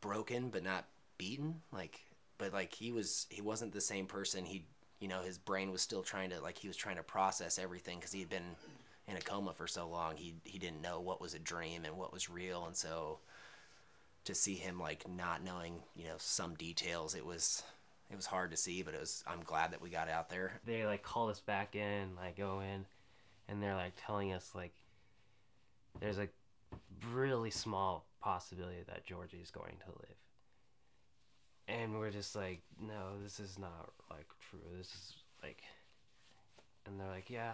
broken but not beaten, like but like he was he wasn't the same person. He you know his brain was still trying to like he was trying to process everything because he had been in a coma for so long, he he didn't know what was a dream and what was real, and so to see him like not knowing, you know, some details, it was it was hard to see, but it was I'm glad that we got out there. They like called us back in, like go in, and they're like telling us like there's a really small possibility that Georgie is going to live. And we're just like, no, this is not like This is like, and they're like, yeah,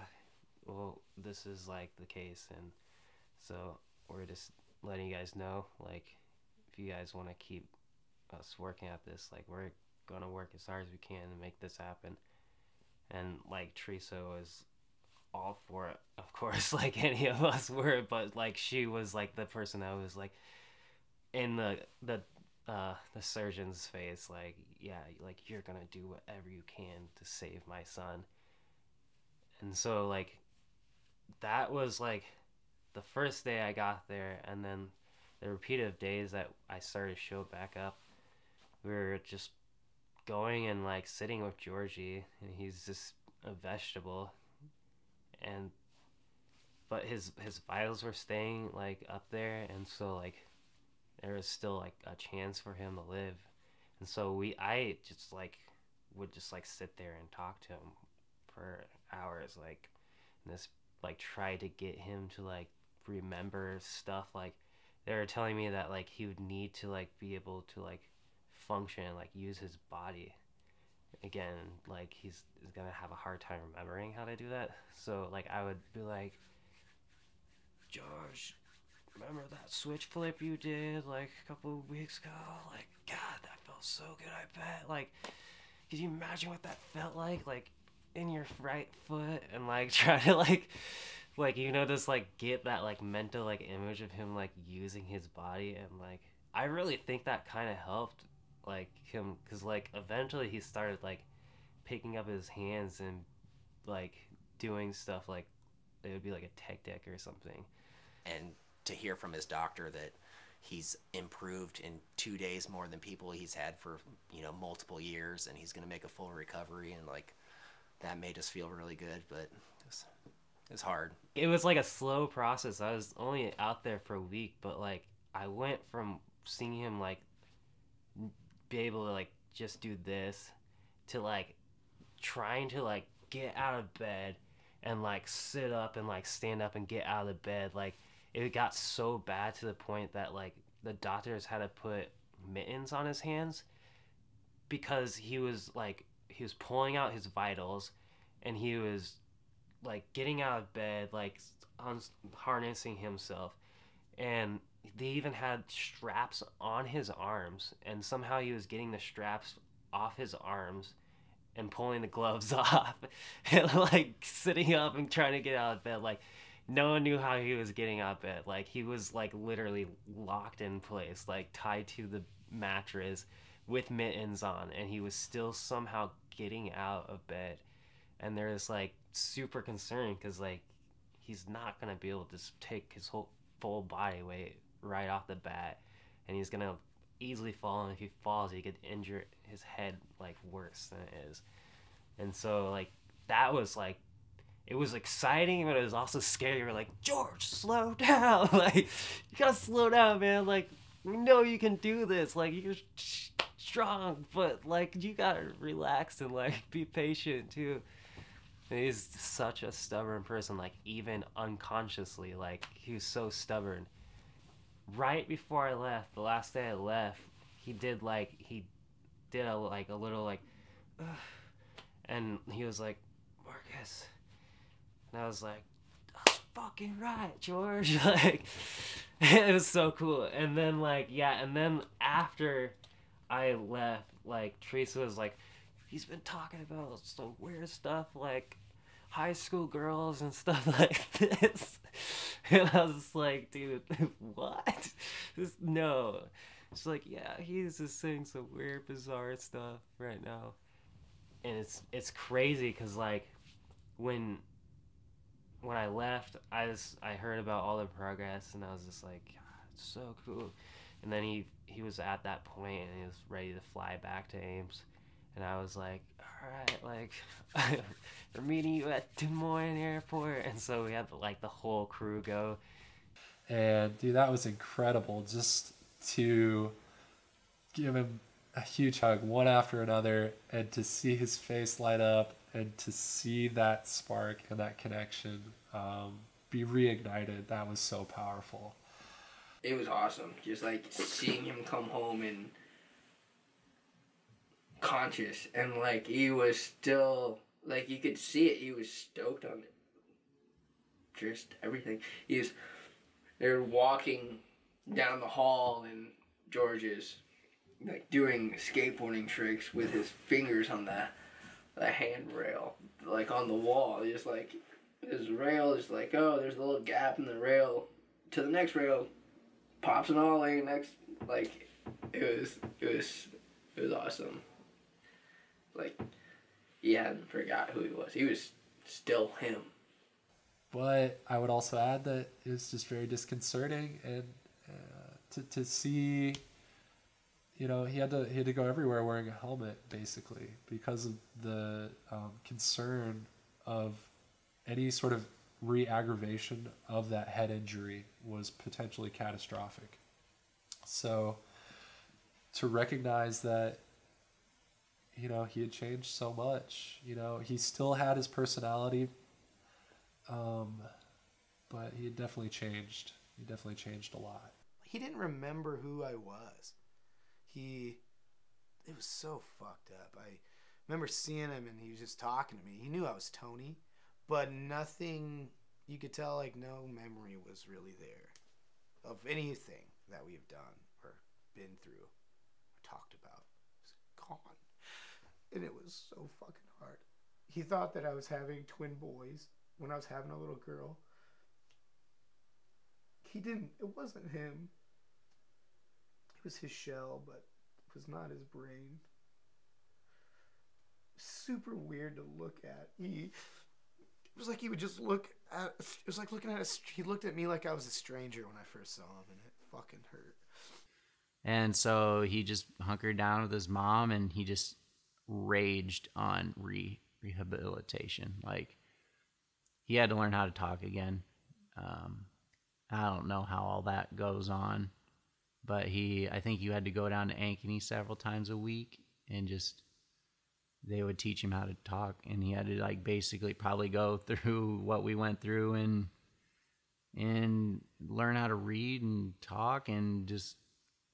well, this is like the case, and so we're just letting you guys know, like, if you guys want to keep us working at this, like, we're gonna work as hard as we can to make this happen. And like Teresa was all for it, of course, like any of us were, but like she was like the person that was like in the the uh the surgeon's face, like, yeah, like you're gonna do whatever you can to save my son. And so like that was like the first day I got there and then the repeated days that I started to show back up, we were just going and like sitting with Georgie and he's just a vegetable and but his his vitals were staying like up there and so like there was still like a chance for him to live. And so we I just like would just like sit there and talk to him for hours like and this like try to get him to like remember stuff like they were telling me that like he would need to like be able to like function like use his body. Again like he's, he's gonna have a hard time remembering how to do that. So like i would be like george remember that switch flip you did like a couple of weeks ago? Like god that felt so good i bet. Like could you imagine what that felt like like in your right foot and like try to like like you know just like get that like mental like image of him like using his body and like i really think that kind of helped like him because like eventually he started like picking up his hands and like doing stuff like it would be like a tech deck or something. And to hear from his doctor that he's improved in two days more than people he's had for you know multiple years and he's going to make a full recovery and like that made us feel really good but it was, it was hard. It was like a slow process. I was only out there for a week but like i went from seeing him like be able to like just do this to like trying to like get out of bed and like sit up and like stand up and get out of bed like it got so bad to the point that like the doctors had to put mittens on his hands because he was like he was pulling out his vitals and he was like getting out of bed like harnessing himself. And they even had straps on his arms and somehow he was getting the straps off his arms and pulling the gloves off and like sitting up and trying to get out of bed. Like no one knew how he was getting up it. like he was like literally locked in place like tied to the mattress with mittens on and he was still somehow getting out of bed and they're just like super concerned because like he's not gonna be able to just take his whole full body weight right off the bat and he's gonna easily fall and if he falls he could injure his head like worse than it is and so like that was like it was exciting but it was also scary. You're like george slow down. Like you gotta slow down man. Like we know you can do this. Like you're strong but like you gotta relax and like be patient too. And he's such a stubborn person like even unconsciously. Like he was so stubborn. Right before I left, the last day I left, he did like he did a like a little like, Ugh. and he was like, Marcus, and I was like, that's fucking right, George. like, it was so cool. And then like yeah, and then after I left, like Teresa was like, he's been talking about some weird stuff like high school girls and stuff like this. And I was just like, dude, what? Just, no. She's like, yeah, he's just saying some weird, bizarre stuff right now. And it's it's crazy because like when when I left, I just I heard about all the progress and I was just like, it's so cool. And then he he was at that point and he was ready to fly back to Ames, and I was like, all right, like we're meeting you at Des Moines Airport, and so we had like the whole crew go. And dude, that was incredible. Just to give him a huge hug, one after another, and to see his face light up, and to see that spark and that connection um, be reignited. That was so powerful. It was awesome. Just like seeing him come home and conscious and like he was still like you could see it he was stoked on it just everything he was they were walking down the hall and George is like doing skateboarding tricks with his fingers on the the handrail, like on the wall. Just like this rail is like, oh, there's a little gap in the rail to the next rail, pops an ollie next. Like it was, it was, it was awesome. Like he hadn't forgot who he was. He was still him. But I would also add that it's just very disconcerting and uh, to to see. You know, he had to he had to go everywhere wearing a helmet basically because of the um, concern of any sort of re-aggravation of that head injury was potentially catastrophic. So to recognize that you know he had changed so much you know he still had his personality um, but he had definitely changed he definitely changed a lot He didn't remember who I was. He, it was so fucked up. I remember seeing him and he was just talking to me. He knew I was Tony, but nothing, you could tell like no memory was really there of anything that we've done or been through or talked about. It was gone. And it was so fucking hard. He thought that I was having twin boys when I was having a little girl. He didn't, it wasn't him. It was his shell, but it was not his brain. Super weird to look at. He, it was like he would just look at. It was like looking at a. He looked at me like I was a stranger when I first saw him, and it fucking hurt. And so he just hunkered down with his mom and he just raged on re- rehabilitation. Like he had to learn how to talk again. Um, I don't know how all that goes on, but he, I think you had to go down to Ankeny several times a week and just they would teach him how to talk, and he had to like basically probably go through what we went through and and learn how to read and talk and just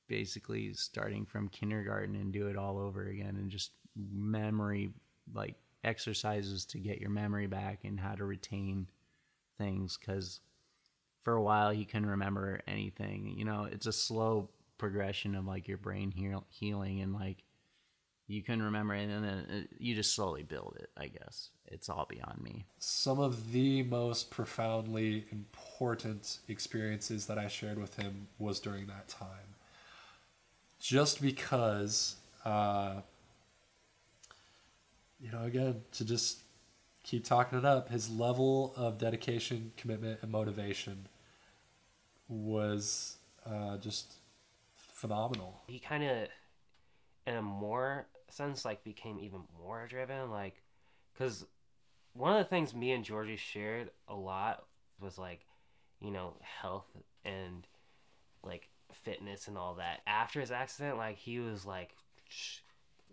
basically starting from kindergarten and do it all over again and just memory like exercises to get your memory back and how to retain things because for a while he couldn't remember anything. You know it's a slow progression of like your brain heal- healing and like you couldn't remember and then it, you just slowly build it i guess. It's all beyond me. Some of the most profoundly important experiences that I shared with him was during that time. Just because, uh, you know, again, to just keep talking it up, his level of dedication, commitment, and motivation was uh, just phenomenal. he kind of in a more sense like became even more driven like because one of the things me and georgie shared a lot was like you know health and like fitness and all that after his accident like he was like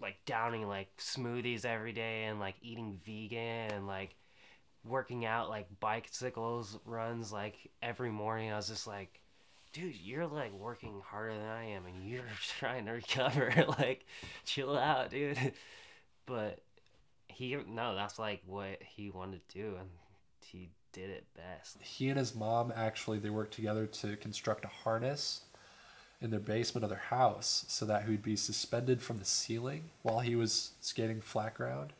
like downing like smoothies every day and like eating vegan and like working out like bicycles runs like every morning i was just like dude, you're like working harder than I am, and you're trying to recover. like, chill out, dude. But he, no, that's like what he wanted to do, and he did it best. he and his mom actually they worked together to construct a harness in their basement of their house so that he would be suspended from the ceiling while he was skating flat ground.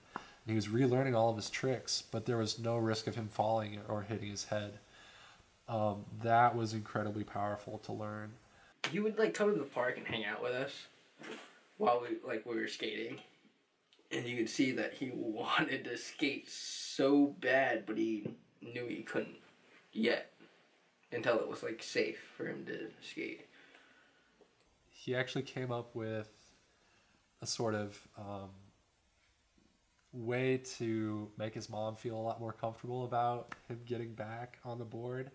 He was relearning all of his tricks, but there was no risk of him falling or hitting his head. Um, that was incredibly powerful to learn. He would like come to the park and hang out with us while we like we were skating, and you could see that he wanted to skate so bad, but he knew he couldn't yet until it was like safe for him to skate. he actually came up with a sort of um, way to make his mom feel a lot more comfortable about him getting back on the board.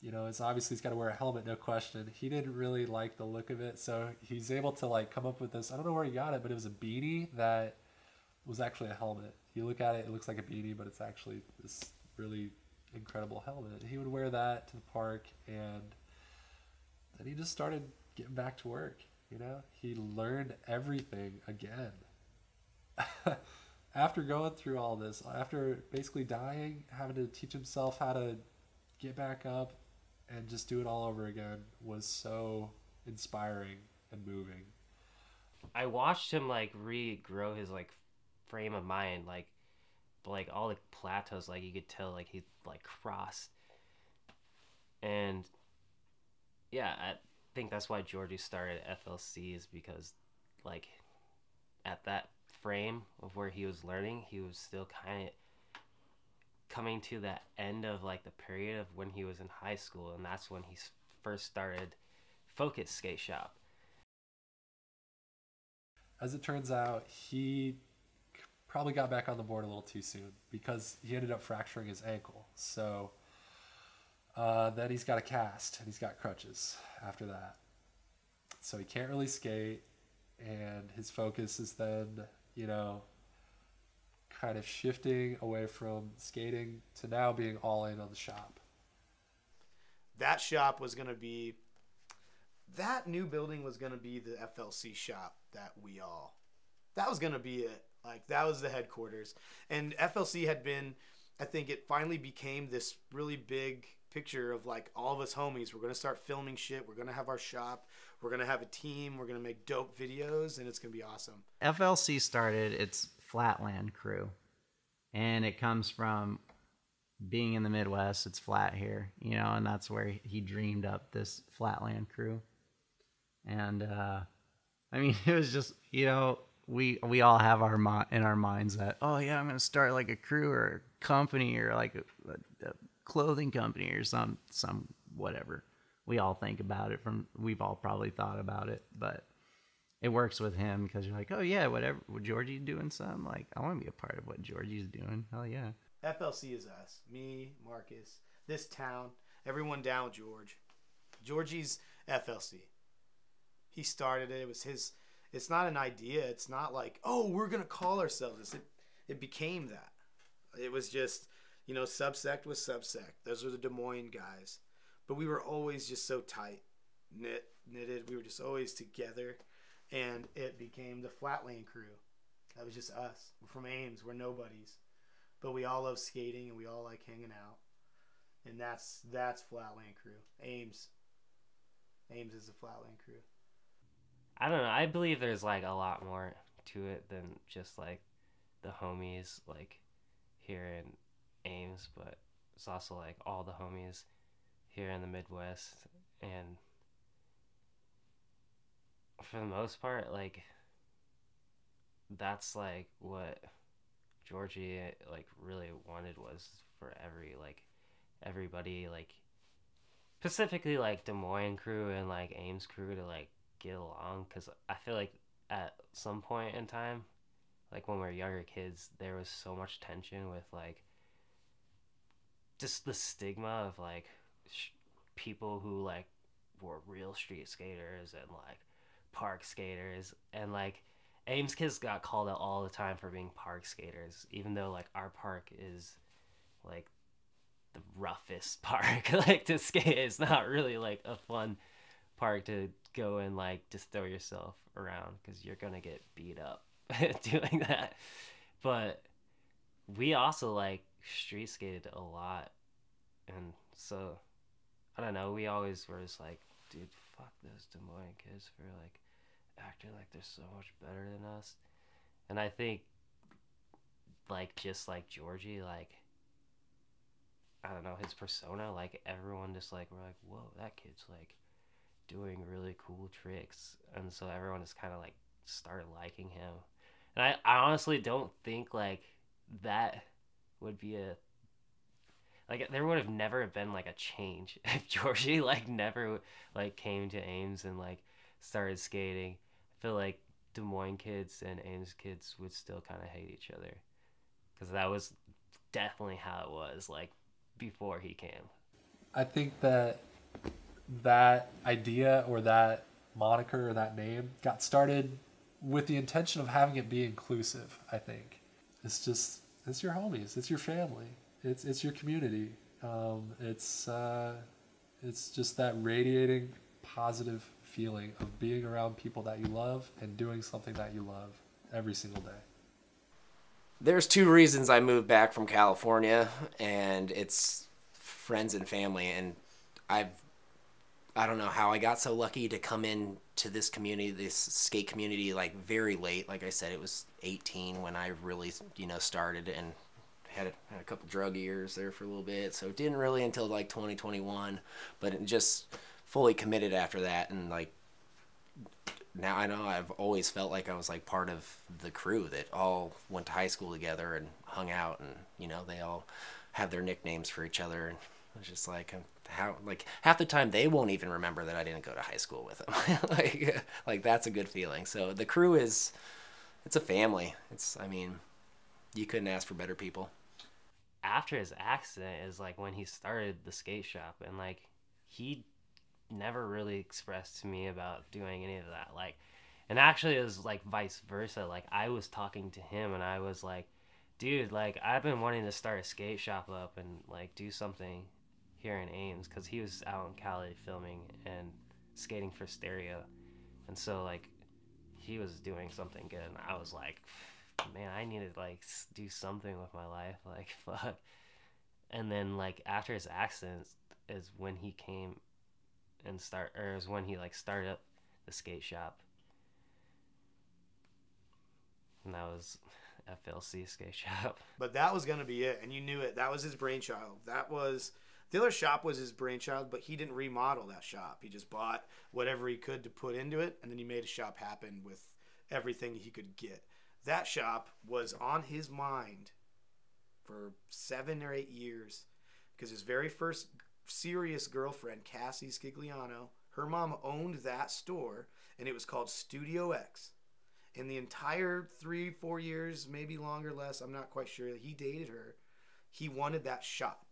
You know, it's obviously he's got to wear a helmet, no question. He didn't really like the look of it, so he's able to like come up with this. I don't know where he got it, but it was a beanie that was actually a helmet. You look at it, it looks like a beanie, but it's actually this really incredible helmet. He would wear that to the park, and then he just started getting back to work. You know, he learned everything again. after going through all this, after basically dying, having to teach himself how to get back up, and just do it all over again was so inspiring and moving. I watched him like regrow his like frame of mind, like like all the plateaus, like you could tell like he like crossed. And yeah, I think that's why Georgie started FLC is because like at that frame of where he was learning, he was still kind of coming to that end of like the period of when he was in high school and that's when he first started Focus Skate Shop. As it turns out, he probably got back on the board a little too soon because he ended up fracturing his ankle. So uh, then he's got a cast and he's got crutches after that. So he can't really skate, and his focus is then, you know, kind of shifting away from skating to now being all in on the shop. that shop was going to be that new building was going to be the FLC shop that we all that was going to be it like that was the headquarters and FLC had been I think it finally became this really big picture of like all of us homies. We're to start filming shit. We're to have our shop. We're to have a team. We're to make dope videos and it's to be awesome. FLC started its Flatland crew, and it comes from being in the Midwest. It's flat here, you know, and that's where he dreamed up this Flatland crew. And uh, I mean, it was just you know we we all have our in our minds that oh yeah I'm gonna start like a crew or a company or like a, a, a clothing company or some some whatever. We all think about it from we've all probably thought about it, but it works with him because you're like, oh yeah, whatever. Well, Georgie's doing some. Like, I want to be a part of what Georgie's doing. Hell yeah. FLC is us. Me, Marcus, this town, everyone down with George. Georgie's FLC. He started it. It was his. It's not an idea. It's not like, oh, we're gonna call ourselves this. It, it became that. It was just, you know, subsect was subsect. Those were the Des Moines guys, but we were always just so tight, knit, knitted. We were just always together, and it became the Flatland crew. That was just us. We're from Ames. We're nobodies but we all love skating and we all like hanging out. And that's that's Flatland Crew. Ames. Ames is the Flatland Crew. I don't know. I believe there's like a lot more to it than just like the homies like here in Ames, but it's also like all the homies here in the Midwest and for the most part like that's like what Georgie like really wanted was for every like everybody like specifically like Des Moines crew and like Ames crew to like get along because I feel like at some point in time, like when we were younger kids, there was so much tension with like just the stigma of like sh- people who like were real street skaters and like park skaters and like Ames kids got called out all the time for being park skaters, even though like our park is like the roughest park like to skate. It's not really like a fun park to go and like just throw yourself around because you're gonna get beat up doing that. But we also like street skated a lot, and so I don't know. We always were just like, dude, fuck those Des Moines kids for like acting like they're so much better than us. And I think like just like Georgie, like I don't know, his persona, like everyone just like we're like, whoa, that kid's like doing really cool tricks. And so everyone just kinda like started liking him. And I, I honestly don't think like that would be a like there would have never been like a change if Georgie like never like came to Ames and like started skating. I feel like Des Moines kids and Ames kids would still kind of hate each other because that was definitely how it was like before he came. I think that that idea or that moniker or that name got started with the intention of having it be inclusive. I think it's just it's your homies, it's your family, it's it's your community. Um, it's uh, it's just that radiating positive feeling of being around people that you love and doing something that you love every single day. There's two reasons I moved back from California, and it's friends and family. And I've I don't know how I got so lucky to come in to this community, this skate community, like very late. Like I said, it was 18 when I really, you know, started and had a, had a couple drug years there for a little bit. So it didn't really until like 2021, but just fully committed after that. And like now I know I've always felt like I was like part of the crew that all went to high school together and hung out, and you know they all have their nicknames for each other. And it's just like um, how like half the time they won't even remember that I didn't go to high school with them. like like that's a good feeling. So the crew is it's a family. It's I mean you couldn't ask for better people. After his accident is like when he started the skate shop and like he never really expressed to me about doing any of that like and actually it was like vice versa like I was talking to him and I was like dude like I've been wanting to start a skate shop up and like do something here in Ames because he was out in Cali filming and skating for Stereo, and so like he was doing something good, and I was like, man, I need to like do something with my life, like fuck. And then like after his accident is when he came and start, or is when he like started up the skate shop, and that was FLC skate shop. But that was gonna be it, and you knew it. That was his brainchild. That was the other shop was his brainchild, but he didn't remodel that shop. He just bought whatever he could to put into it, and then he made a shop happen with everything he could get. That shop was on his mind for seven or eight years because his very first serious girlfriend, Cassie Scigliano, her mom owned that store, and it was called Studio X. In the entire three, four years, maybe longer, less, I'm not quite sure, he dated her. He wanted that shop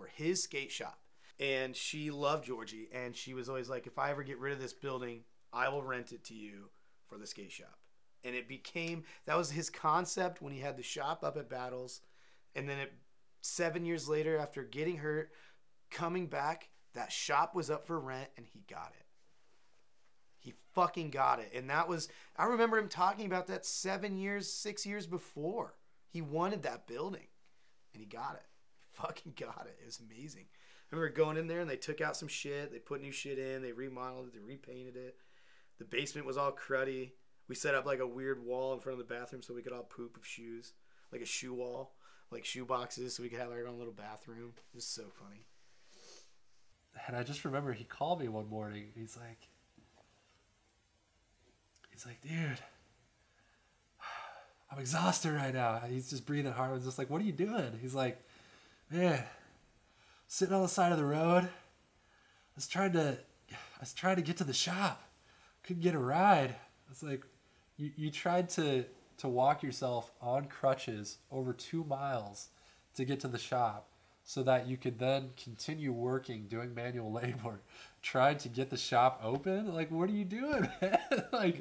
for his skate shop. And she loved Georgie, and she was always like, if I ever get rid of this building, I will rent it to you for the skate shop. And it became that was his concept when he had the shop up at Battles, and then it seven years later, after getting hurt, coming back, that shop was up for rent, and he got it. He fucking got it, and that was I remember him talking about that seven years, six years before. He wanted that building, and he got it fucking got it. It was amazing. I remember going in there and they took out some shit. They put new shit in. They remodeled it. They repainted it. The basement was all cruddy. We set up like a weird wall in front of the bathroom so we could all poop of shoes, like a shoe wall, like shoe boxes, so we could have our own little bathroom. It was so funny. And I just remember he called me one morning. He's like, he's like, dude, I'm exhausted right now. He's just breathing hard. I was just like, what are you doing? He's like, man, sitting on the side of the road. I was trying to, I was trying to get to the shop. Couldn't get a ride. It's like, you, you tried to to walk yourself on crutches over two miles to get to the shop so that you could then continue working doing manual labor trying to get the shop open like what are you doing man like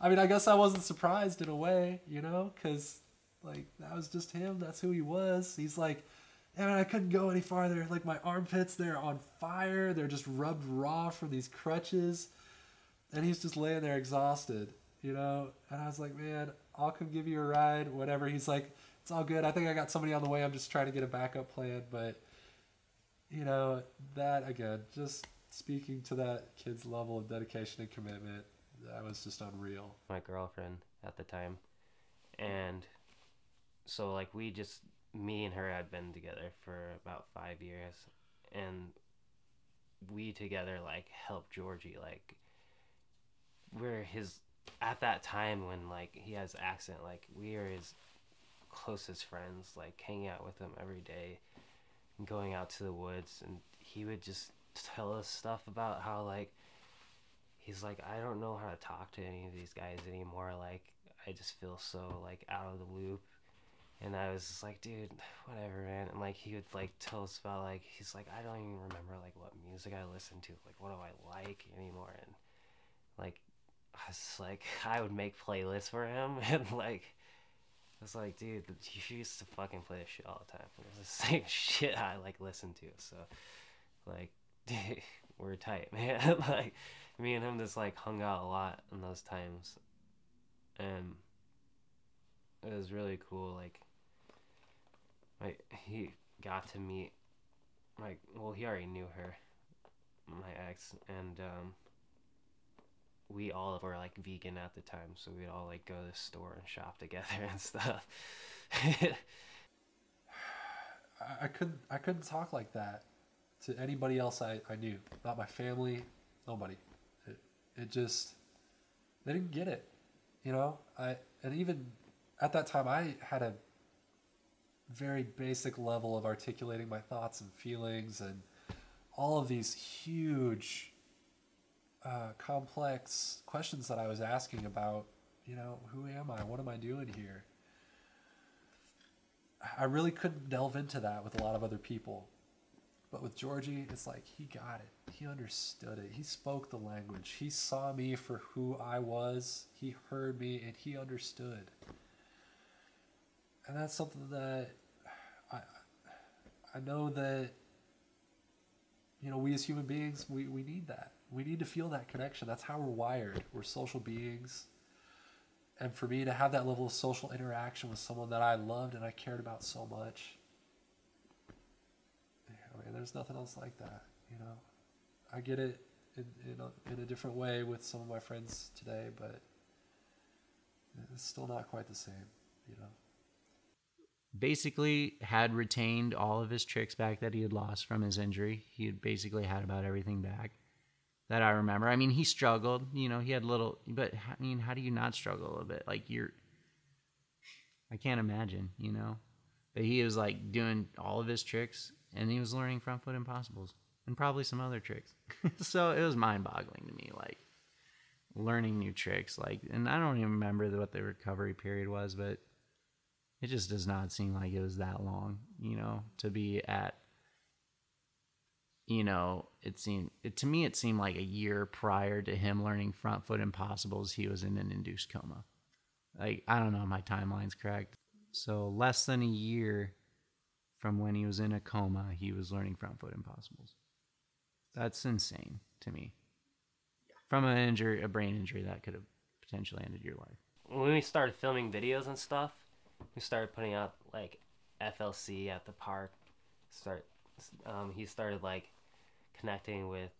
i mean i guess i wasn't surprised in a way you know because like that was just him that's who he was he's like and I couldn't go any farther. Like my armpits, they're on fire. They're just rubbed raw from these crutches. And he's just laying there exhausted, you know? And I was like, man, I'll come give you a ride, whatever. He's like, it's all good. I think I got somebody on the way. I'm just trying to get a backup plan. But, you know, that again, just speaking to that kid's level of dedication and commitment, that was just unreal. My girlfriend at the time. And so, like, we just me and her had been together for about five years, and we together like helped Georgie like we're his at that time when like he has accent like we are his closest friends like hanging out with him every day and going out to the woods and he would just tell us stuff about how like he's like I don't know how to talk to any of these guys anymore like I just feel so like out of the loop and I was just like, dude, whatever, man. And like he would like tell us about like he's like, I don't even remember like what music I listened to, like what do I like anymore, and like I was like I would make playlists for him, and like I was like, dude, you used to fucking play this shit all the time. It was the same shit I like listened to, so like we're tight, man. like me and him just like hung out a lot in those times, and it was really cool, like like he got to meet my well he already knew her my ex, and um, we all were like vegan at the time, so we'd all like go to the store and shop together and stuff. I- I couldn't I couldn't talk like that to anybody else I, I knew. Not my family, nobody. It, it just they didn't get it. You know? I and even at that time I had a very basic level of articulating my thoughts and feelings and all of these huge uh, complex questions that I was asking about, you know, who am I? What am I doing here? I really couldn't delve into that with a lot of other people. But with Georgie, it's like he got it. He understood it. He spoke the language. He saw me for who I was. He heard me and he understood. And that's something that I know that you know, we as human beings, we, we need that. We need to feel that connection. That's how we're wired. We're social beings and for me to have that level of social interaction with someone that I loved and I cared about so much, I mean, there's nothing else like that. You know, I get it in in a, in a different way with some of my friends today, but it's still not quite the same. You know. Basically had retained all of his tricks back that he had lost from his injury. He had basically had about everything back that I remember. I mean, he struggled, you know, he had little, but I mean, how do you not struggle a little bit? Like you're, I can't imagine, you know, but he was like doing all of his tricks and he was learning front foot impossibles and probably some other tricks. so it was mind boggling to me, like learning new tricks. Like, and I don't even remember what the recovery period was, but it just does not seem like it was that long, you know, to be at you know, it seemed it, to me it seemed like a year prior to him learning front foot impossibles, he was in an induced coma. Like I don't know, my timeline's correct. So less than a year from when he was in a coma, he was learning front foot impossibles. That's insane to me. From an injury, a brain injury that could have potentially ended your life. when we started filming videos and stuff, we started putting out like FLC at the park. Start, um, he started like connecting with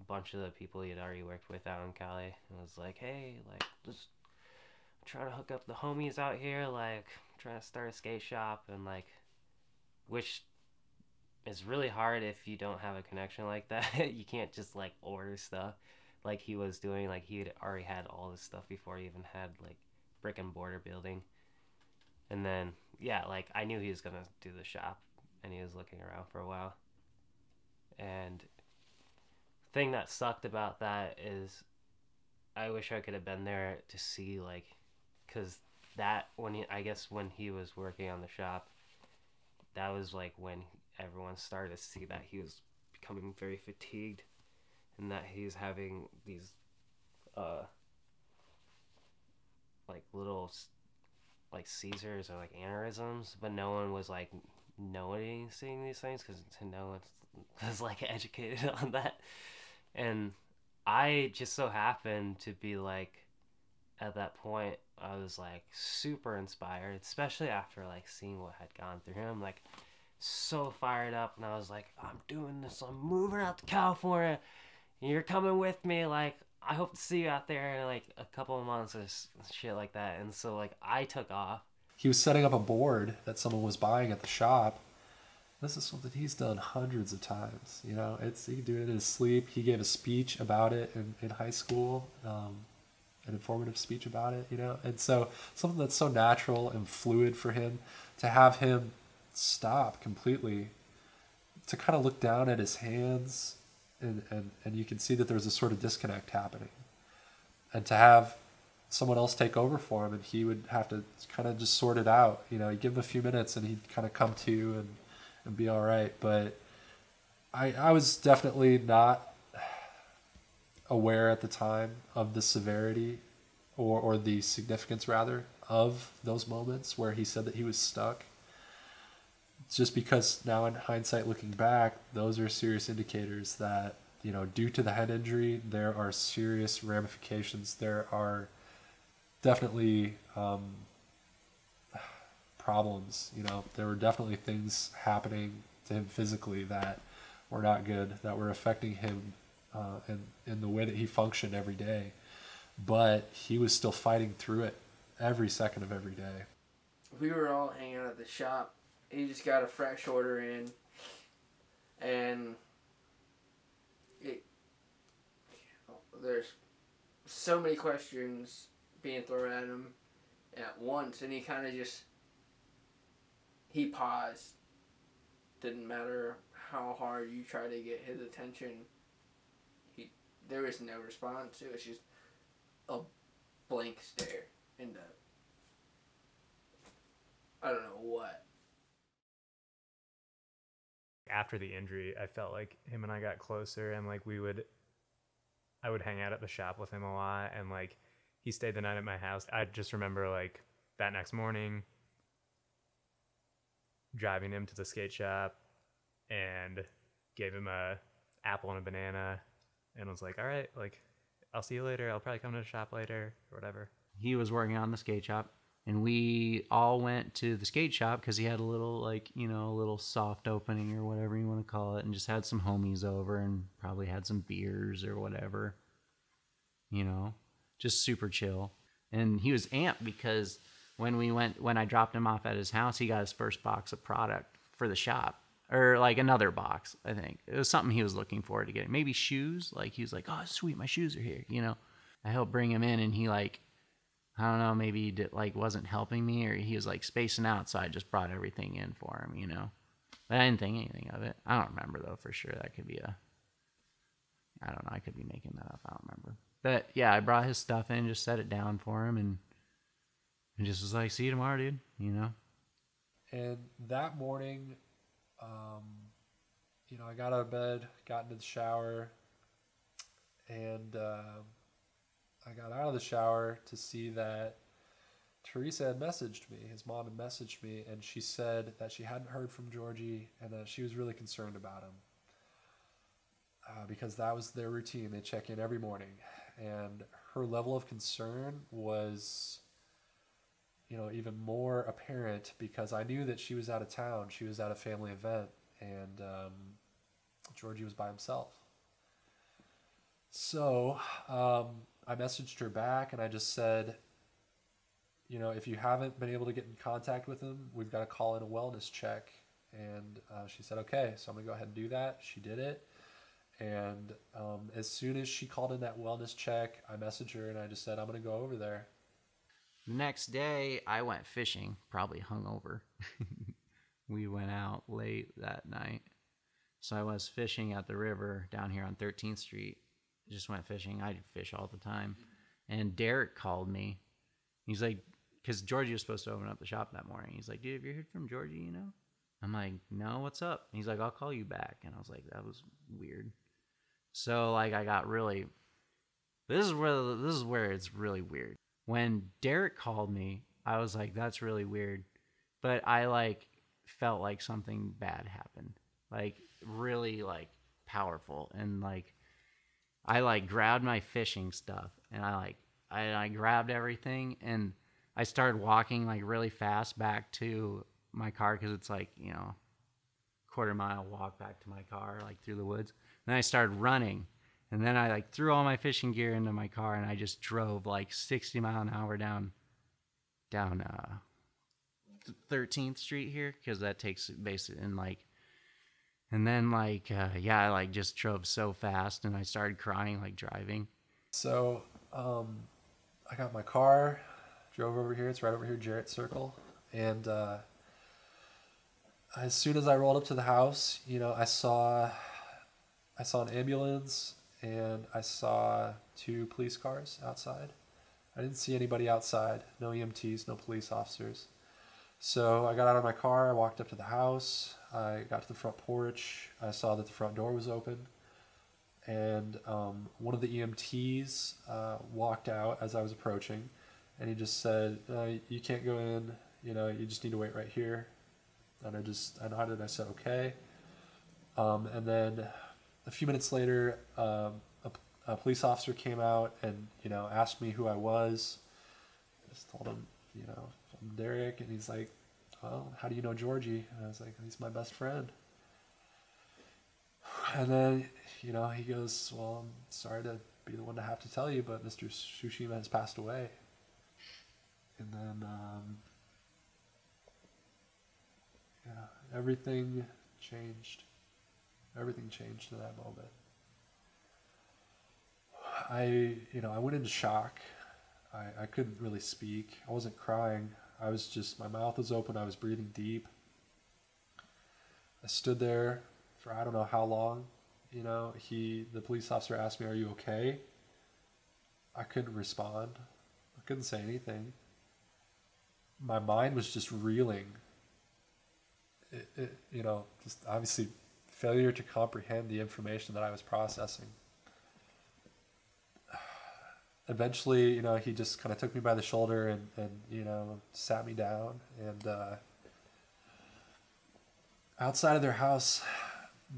a bunch of the people he had already worked with out in Cali, and was like, "Hey, like, just trying to hook up the homies out here, like, trying to start a skate shop, and like, which is really hard if you don't have a connection like that. you can't just like order stuff." Like he was doing, like he had already had all this stuff before he even had like brick and mortar building. And then, yeah, like I knew he was gonna do the shop, and he was looking around for a while. And thing that sucked about that is, I wish I could have been there to see like, cause that when he, I guess when he was working on the shop, that was like when everyone started to see that he was becoming very fatigued, and that he's having these, uh, like little like seizures or like aneurysms, but no one was like noticing these things because no one was like educated on that, and I just so happened to be like, at that point, I was like super inspired, especially after like seeing what had gone through him, like so fired up, and I was like, I'm doing this, I'm moving out to California, you're coming with me, like I hope to see you out there in like a couple of months or shit like that. And so like I took off. He was setting up a board that someone was buying at the shop. This is something he's done hundreds of times. You know, it's he can do it in his sleep. He gave a speech about it in, in high school, um, an informative speech about it. You know, and so something that's so natural and fluid for him to have him stop completely, to kind of look down at his hands, and and and you can see that there's a sort of disconnect happening, and to have someone else take over for him and he would have to kind of just sort it out. You know, you give him a few minutes and he'd kind of come to and, and be all right. But I, I was definitely not aware at the time of the severity or, or the significance rather of those moments where he said that he was stuck. Just because now in hindsight looking back, those are serious indicators that, you know, due to the head injury, there are serious ramifications. There are definitely um, problems. You know, there were definitely things happening to him physically that were not good, that were affecting him uh, in in the way that he functioned every day, but he was still fighting through it every second of every day. we were all hanging out at the shop. He just got a fresh order in, and it, there's so many questions being thrown at him at once, and he kind of just he paused. Didn't matter how hard you try to get his attention. He there was no response. It was just a blank stare into I don't know what. After the injury, I felt like him and I got closer, and like we would, I would hang out at the shop with him a lot, and like he stayed the night at my house. I just remember like that next morning, driving him to the skate shop, and gave him a apple and a banana, and was like, "All right, like I'll see you later. I'll probably come to the shop later or whatever." he was working on the skate shop and we all went to the skate shop because he had a little like you know a little soft opening or whatever you want to call it and just had some homies over and probably had some beers or whatever you know just super chill. And he was amped because when we went when i dropped him off at his house he got his first box of product for the shop or like another box i think. It was something he was looking forward to getting. Maybe shoes? Like he was like oh sweet my shoes are here you know? I helped bring him in and he like I don't know, maybe he did, like wasn't helping me or he was like spacing out, so I just brought everything in for him, you know. But I didn't think anything of it. I don't remember though for sure. That could be a I don't know, I could be making that up. I don't remember. But yeah, I brought his stuff in, just set it down for him and and just was like, see you tomorrow, dude, you know? And that morning, um, you know, I got out of bed, got into the shower, and uh, I got out of the shower to see that Teresa had messaged me. His mom had messaged me, and she said that she hadn't heard from Georgie and that she was really concerned about him. Uh, because that was their routine. They check in every morning. And her level of concern was you know, even more apparent because I knew that she was out of town. She was at a family event, and um, Georgie was by himself. So um, I messaged her back and I just said, you know, if you haven't been able to get in contact with him, we've got to call in a wellness check. And uh, she said, okay, so I'm going to go ahead and do that. She did it. And um, as soon as she called in that wellness check, I messaged her and I just said, I'm going to go over there. Next day, I went fishing, probably hungover. we went out late that night. So I was fishing at the river down here on 13th Street. Just went fishing. I fish all the time. And Derek called me. He's like, because Georgie was supposed to open up the shop that morning. He's like, dude, have you heard from Georgie, you know? I'm like, no, what's up? He's like, I'll call you back. And I was like, that was weird. So like I got really this is where this is where it's really weird. When Derek called me, I was like, that's really weird. But I like felt like something bad happened. Like really like powerful and like I like grabbed my fishing stuff and I like I, I grabbed everything and I started walking like really fast back to my car because it's like you know quarter mile walk back to my car like through the woods. Then I started running and then I like threw all my fishing gear into my car and I just drove like 60 mile an hour down down uh 13th Street here because that takes basically in like and then like uh, yeah I like just drove so fast and I started crying like driving. So um, I got my car, drove over here. It's right over here, Jarrett Circle, and uh, as soon as I rolled up to the house, you know, I saw I saw an ambulance and I saw two police cars outside. I didn't see anybody outside, no EMTs, no police officers. So I got out of my car, I walked up to the house, I got to the front porch, I saw that the front door was open, and um, one of the EMTs uh, walked out as I was approaching, and he just said, uh, "You can't go in. You know, you just need to wait right here." And I just I nodded. I said, "Okay." Um, and then a few minutes later, um, a, a police officer came out and you know asked me who I was. I just told him, you know, I'm Derek, and he's like, "Well, how do you know Georgie?" And I was like, "He's my best friend." And then you know, he goes, well, I'm sorry to be the one to have to tell you, but Mr. Tsushima has passed away. And then, um, yeah, everything changed. Everything changed to that moment. I, you know, I went into shock. I, I couldn't really speak. I wasn't crying. I was just, my mouth was open. I was breathing deep. I stood there for I don't know how long. You know, he, the police officer asked me, Are you okay? I couldn't respond. I couldn't say anything. My mind was just reeling. It, it, you know, just obviously failure to comprehend the information that I was processing. Eventually, you know, he just kind of took me by the shoulder and, and you know, sat me down. And uh, outside of their house,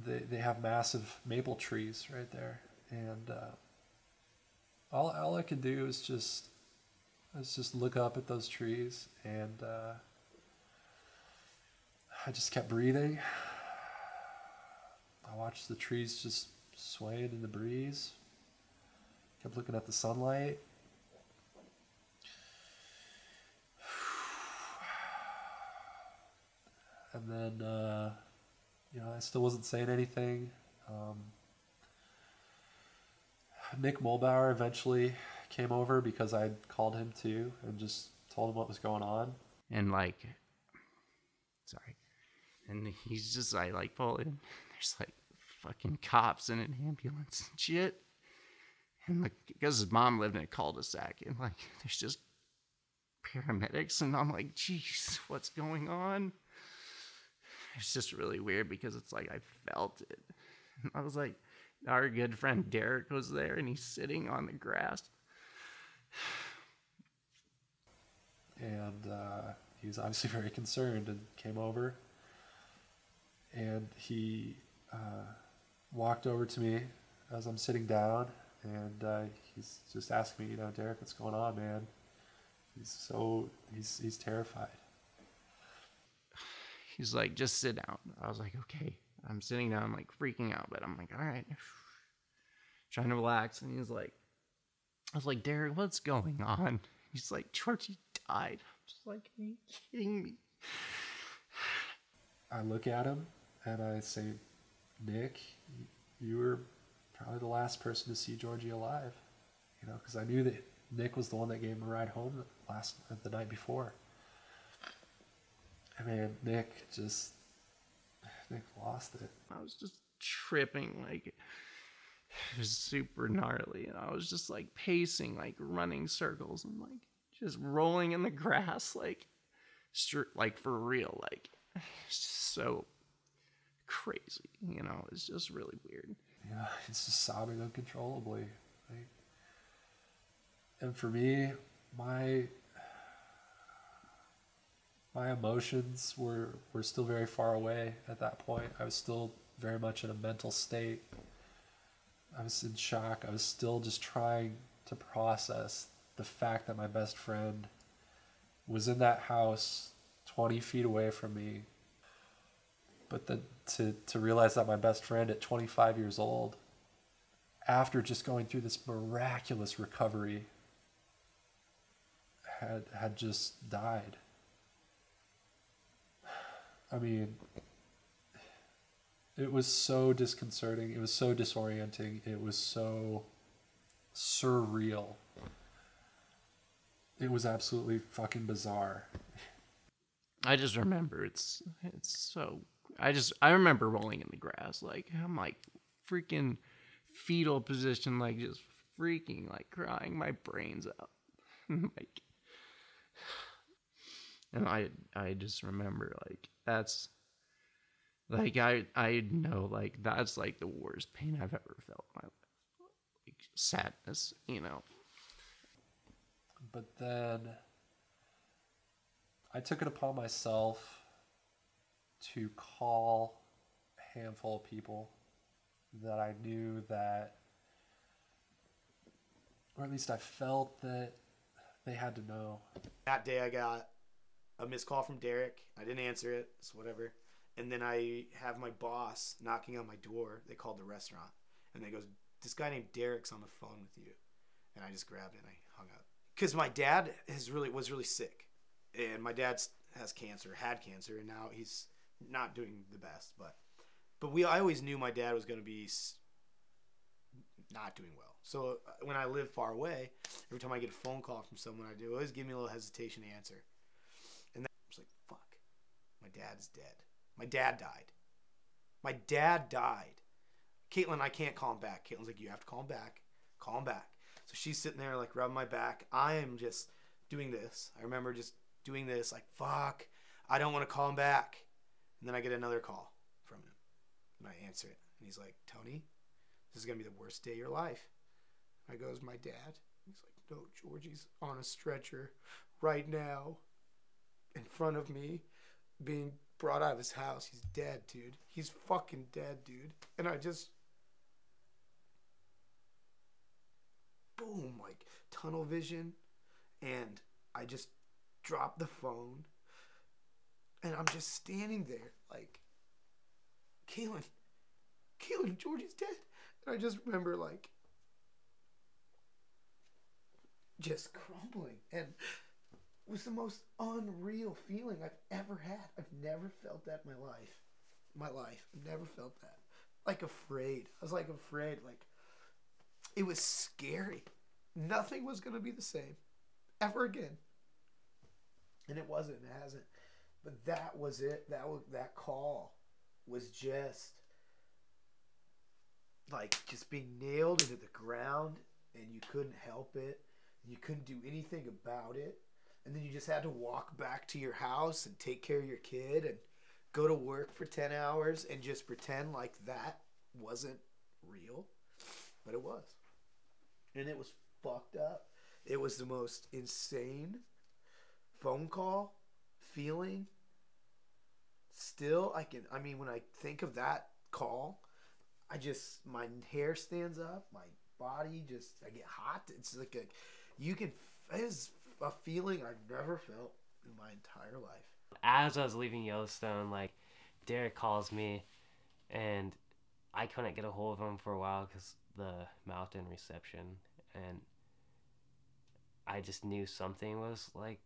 they, they have massive maple trees right there. And uh, all, all I could do is just is just look up at those trees and uh, I just kept breathing. I watched the trees just swaying in the breeze. Kept looking at the sunlight. And then, uh, you know, I still wasn't saying anything. Um, Nick Mulbauer eventually came over because I called him too and just told him what was going on. And like, sorry. And he's just, I like pull in. There's like fucking cops in an ambulance and shit. And like, because his mom lived in a cul-de-sac, and like, there's just paramedics, and I'm like, jeez, what's going on? It's just really weird because it's like I felt it. And I was like, our good friend Derek was there, and he's sitting on the grass. And uh, he was obviously very concerned and came over. And he uh, walked over to me as I'm sitting down, and uh, he's just asking me, you know, Derek, what's going on, man? He's so he's he's terrified. He's like, just sit down. I was like, okay. I'm sitting down, like freaking out, but I'm like, all right, trying to relax. And he's like, I was like, Derek, what's going on? He's like, Georgie died. I'm just like, are you kidding me? I look at him and I say, Nick, you were probably the last person to see Georgie alive. You know, because I knew that Nick was the one that gave him a ride home last the night before. I mean, Nick just Nick lost it. I was just tripping, like it was super gnarly, and I was just like pacing, like running circles, and like just rolling in the grass, like, str- like for real, like it's just so crazy, you know. It's just really weird. Yeah, he's just sobbing uncontrollably. Like, and for me, my my emotions were were still very far away at that point. I was still very much in a mental state. I was in shock. I was still just trying to process the fact that my best friend was in that house 20 feet away from me. But then to, to realize that my best friend at 25 years old, after just going through this miraculous recovery, had had just died. I mean, it was so disconcerting. It was so disorienting. It was so surreal. It was absolutely fucking bizarre. I just remember it's it's so I just I remember rolling in the grass like I'm like freaking fetal position like just freaking like crying my brains out. Like and I I just remember like that's like I I know like that's like the worst pain I've ever felt in my life. Like sadness you know? But then I took it upon myself to call a handful of people that I knew that, or at least I felt that they had to know. That day I got a missed call from Derek. I didn't answer it. It's whatever. And then I have my boss knocking on my door. They called the restaurant. And they goes, "This guy named Derek's on the phone with you," and I just grabbed it and I hung up because my dad is really was really sick, and my dad has cancer, had cancer, and now he's not doing the best. But but we I always knew my dad was going to be not doing well. So uh, when I live far away, every time I get a phone call from someone, I do always give me a little hesitation to answer. And then I was like, "Fuck, my dad's dead. My dad died. My dad died." Caitlin, I can't call him back. Caitlin's like, "You have to call him back. Call him back." So she's sitting there like rubbing my back. I am just doing this. I remember just doing this like, "Fuck, I don't want to call him back." And then I get another call from him, and I answer it, and he's like, "Tony, this is gonna be the worst day of your life." I goes, my dad. He's like, no, Georgie's on a stretcher right now in front of me, being brought out of his house. He's dead, dude. He's fucking dead, dude. And I just, boom, like tunnel vision. And I just dropped the phone. And I'm just standing there, like, Kaylin, Kaylin, Georgie's dead. And I just remember, like, just crumbling and it was the most unreal feeling I've ever had. I've never felt that in my life. My life. I've never felt that. Like afraid. I was like afraid. Like it was scary. Nothing was gonna be the same. Ever again. And it wasn't, it hasn't. But that was it. That was that call was just like just being nailed into the ground and you couldn't help it. You couldn't do anything about it. And then you just had to walk back to your house and take care of your kid and go to work for 10 hours and just pretend like that wasn't real. But it was. And it was fucked up. It was the most insane phone call feeling still i can i mean when i think of that call i just my hair stands up my body just i get hot it's like a you can it is a feeling I've never felt in my entire life. As I was leaving Yellowstone, like Derek calls me, and I couldn't get a hold of him for a while because the mountain reception, and I just knew something was like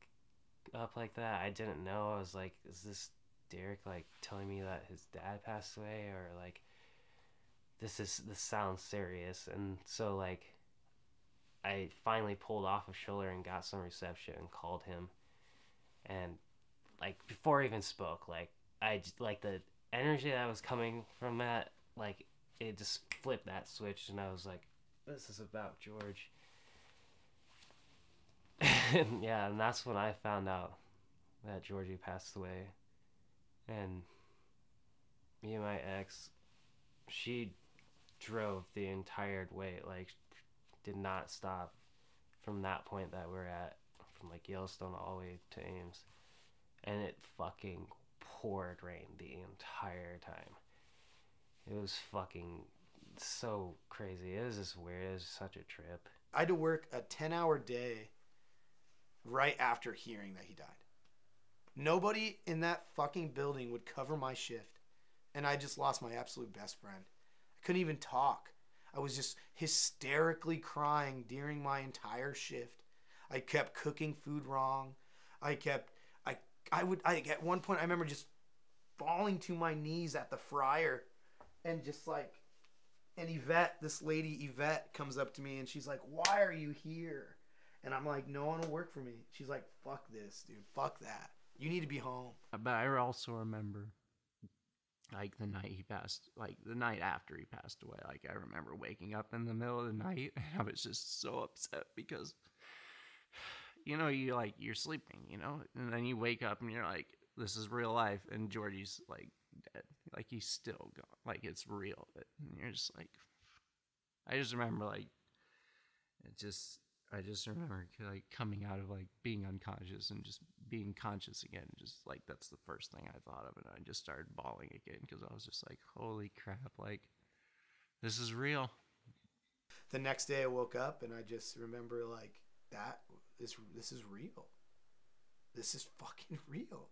up like that. I didn't know. I was like, is this Derek like telling me that his dad passed away or like this is this sounds serious and so like I finally pulled off of shoulder and got some reception and called him. And like before I even spoke, like I just, like the energy that was coming from that, like it just flipped that switch, and I was like, "This is about George." and yeah, and that's when I found out that Georgie passed away, and me and my ex, she drove the entire way, like did not stop from that point that we're at, from like Yellowstone all the way to Ames. And it fucking poured rain the entire time. It was fucking so crazy. It was just weird. It was such a trip. I had to work a 10 hour day right after hearing that he died. Nobody in that fucking building would cover my shift. And I just lost my absolute best friend. I couldn't even talk. I was just hysterically crying during my entire shift. I kept cooking food wrong. I kept I I would I at one point I remember just falling to my knees at the fryer and just like and Yvette, this lady Yvette comes up to me and she's like, "Why are you here?" And I'm like, "No one will work for me." She's like, "Fuck this, dude. Fuck that. You need to be home." But I also remember, like the night he passed, like the night after he passed away. Like I remember waking up in the middle of the night, and I was just so upset because, you know, you like you're sleeping, you know, and then you wake up and you're like, "This is real life," and Georgie's like dead, like he's still gone, like it's real, and you're just like, I just remember like, it just. I just remember like coming out of like being unconscious and just being conscious again. Just like that's the first thing I thought of, and I just started bawling again because I was just like, "Holy crap! Like this is real." The next day I woke up and I just remember like that this this is real. This is fucking real.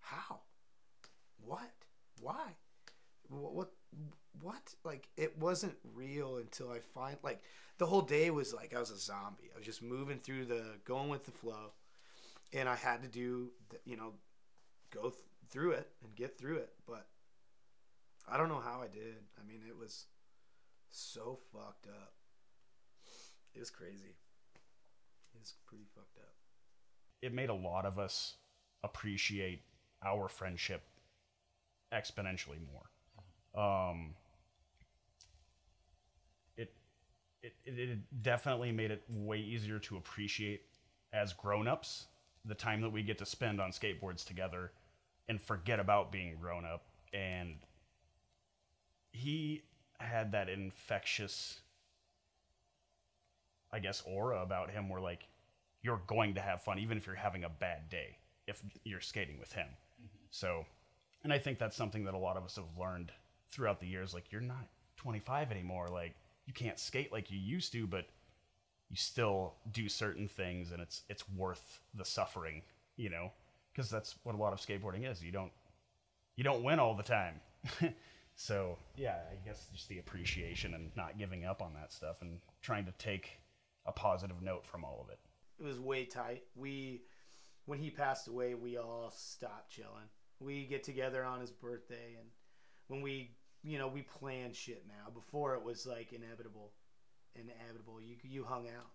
How? What? Why? What? What? Like it wasn't real until I find like the whole day was like I was a zombie. I was just moving through the going with the flow, and I had to do you know go th- through it and get through it. But I don't know how I did. I mean, it was so fucked up. It was crazy. It was pretty fucked up. it made a lot of us appreciate our friendship exponentially more. Um, it, it it definitely made it way easier to appreciate as grown-ups the time that we get to spend on skateboards together and forget about being grown up and he had that infectious I guess aura about him where like you're going to have fun even if you're having a bad day if you're skating with him. So, and I think that's something that a lot of us have learned throughout the years like you're not 25 anymore like you can't skate like you used to but you still do certain things and it's it's worth the suffering, you know, because that's what a lot of skateboarding is. You don't you don't win all the time. so, yeah, I guess just the appreciation and not giving up on that stuff and trying to take a positive note from all of it. it was way tight. We, when he passed away, we all stopped chilling. We get together on his birthday, and when we, you know, we plan shit now. Before it was like inevitable, inevitable. You you hung out.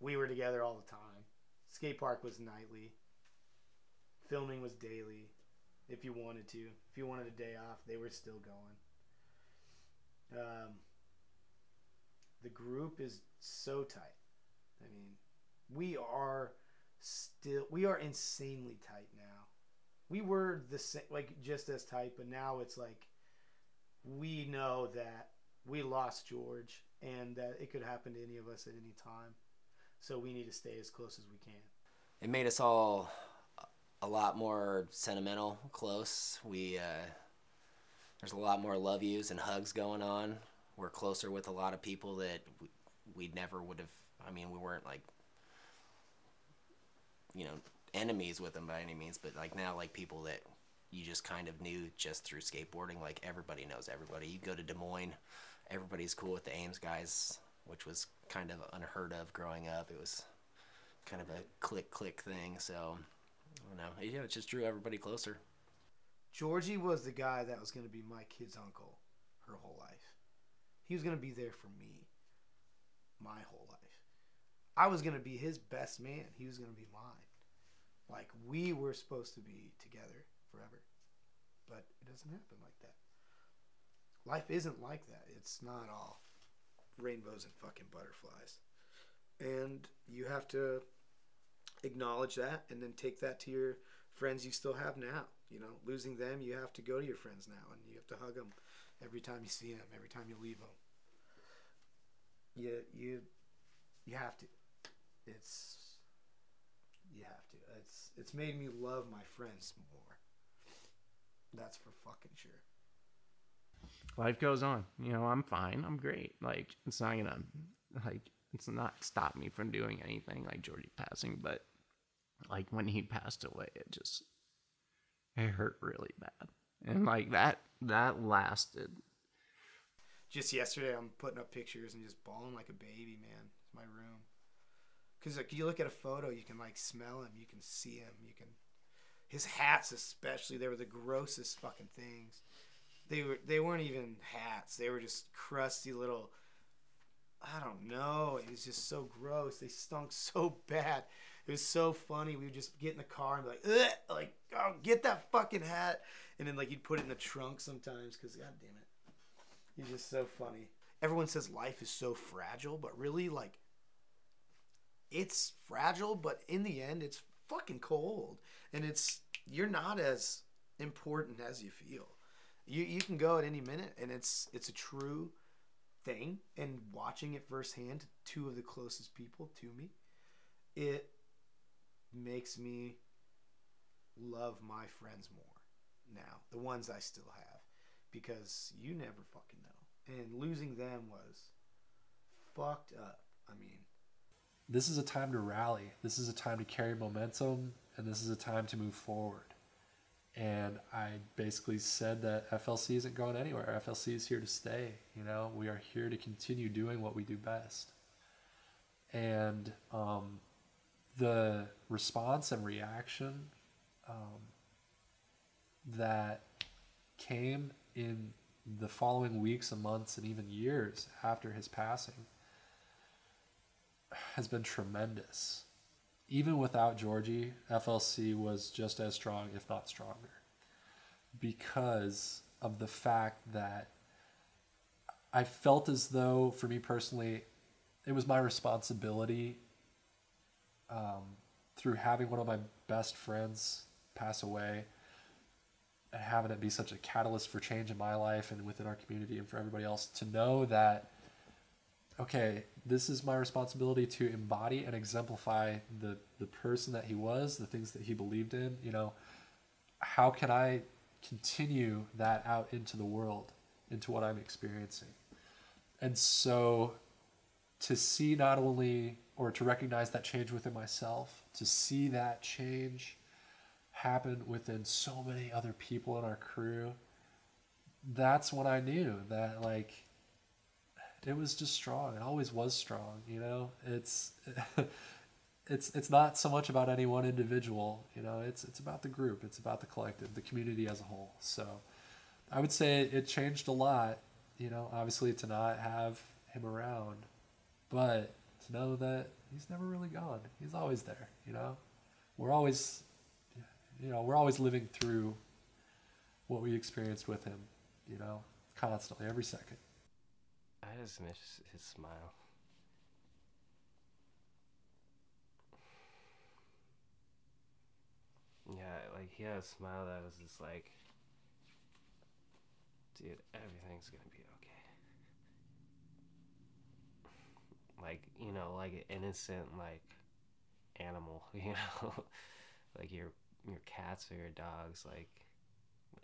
We were together all the time. Skate park was nightly. Filming was daily. If you wanted to, if you wanted a day off, they were still going. Um, the group is so tight. I mean, we are still we are insanely tight now. We were the same, like just as tight, but now it's like we know that we lost George and that it could happen to any of us at any time. So we need to stay as close as we can. It made us all a lot more sentimental, close. We uh, there's a lot more love yous and hugs going on. We're closer with a lot of people that we, we never would have. I mean, we weren't like you know enemies with them by any means, but like now, like people that you just kind of knew just through skateboarding. Like everybody knows everybody. You go to Des Moines, everybody's cool with the Ames guys, which was kind of unheard of growing up. It was kind of a click click thing. So I don't know. Yeah, it just drew everybody closer. Georgie was the guy that was going to be my kid's uncle her whole life. He was going to be there for me my whole life. I was going to be his best man. He was going to be mine. Like we were supposed to be together forever. But it doesn't happen like that. Life isn't like that. It's not all rainbows and fucking butterflies. And you have to acknowledge that and then take that to your friends you still have now. You know, losing them, you have to go to your friends now and you have to hug them every time you see them, every time you leave them. You you you have to. It's you have to. It's it's made me love my friends more. That's for fucking sure. life goes on. You know, I'm fine. I'm great. Like it's not gonna like it's not stop me from doing anything like Georgie passing, but like when he passed away, it just it hurt really bad. And like that that lasted. Just yesterday, I'm putting up pictures and just bawling like a baby, man. It's my room. Cause like you look at a photo, you can like smell him, you can see him, you can. His hats, especially, they were the grossest fucking things. They were they weren't even hats. They were just crusty little. I don't know. It was just so gross. They stunk so bad. It was so funny. We would just get in the car and be like, Ugh! like, oh, get that fucking hat, and then like you'd put it in the trunk sometimes because god damn it, he's just so funny. Everyone says life is so fragile, but really like it's fragile, but in the end, it's fucking cold, and it's you're not as important as you feel. You you can go at any minute, and it's it's a true thing. And watching it firsthand, two of the closest people to me, it makes me love my friends more now, the ones I still have, because you never fucking know. And losing them was fucked up. I mean, This is a time to rally. This is a time to carry momentum, and this is a time to move forward. and I basically said that FLC isn't going anywhere. FLC is here to stay. You know, we are here to continue doing what we do best. And um, the response and reaction um, that came in the following weeks and months and even years after his passing has been tremendous. Even without Georgie, FLC was just as strong, if not stronger, because of the fact that I felt as though, for me personally, it was my responsibility um, through having one of my best friends pass away and having it be such a catalyst for change in my life and within our community and for everybody else to know that okay this is my responsibility to embody and exemplify the the person that he was the things that he believed in you know? How can i continue that out into the world into what i'm experiencing? And so to see not only or to recognize that change within myself to see that change happen within so many other people in our crew that's when i knew that like it was just strong. It always was strong you know? It's it's it's not so much about any one individual you know? It's it's about the group. It's about the collective the community as a whole. So i would say it changed a lot you know obviously to not have him around. But to know that he's never really gone. He's always there you know? We're always you know we're always living through what we experienced with him you know? Constantly every second I just miss his smile. Yeah, like he had a smile that was just like, dude, everything's gonna be okay. Like, you know, like an innocent, like, animal, you know? like your your cats or your dogs, like,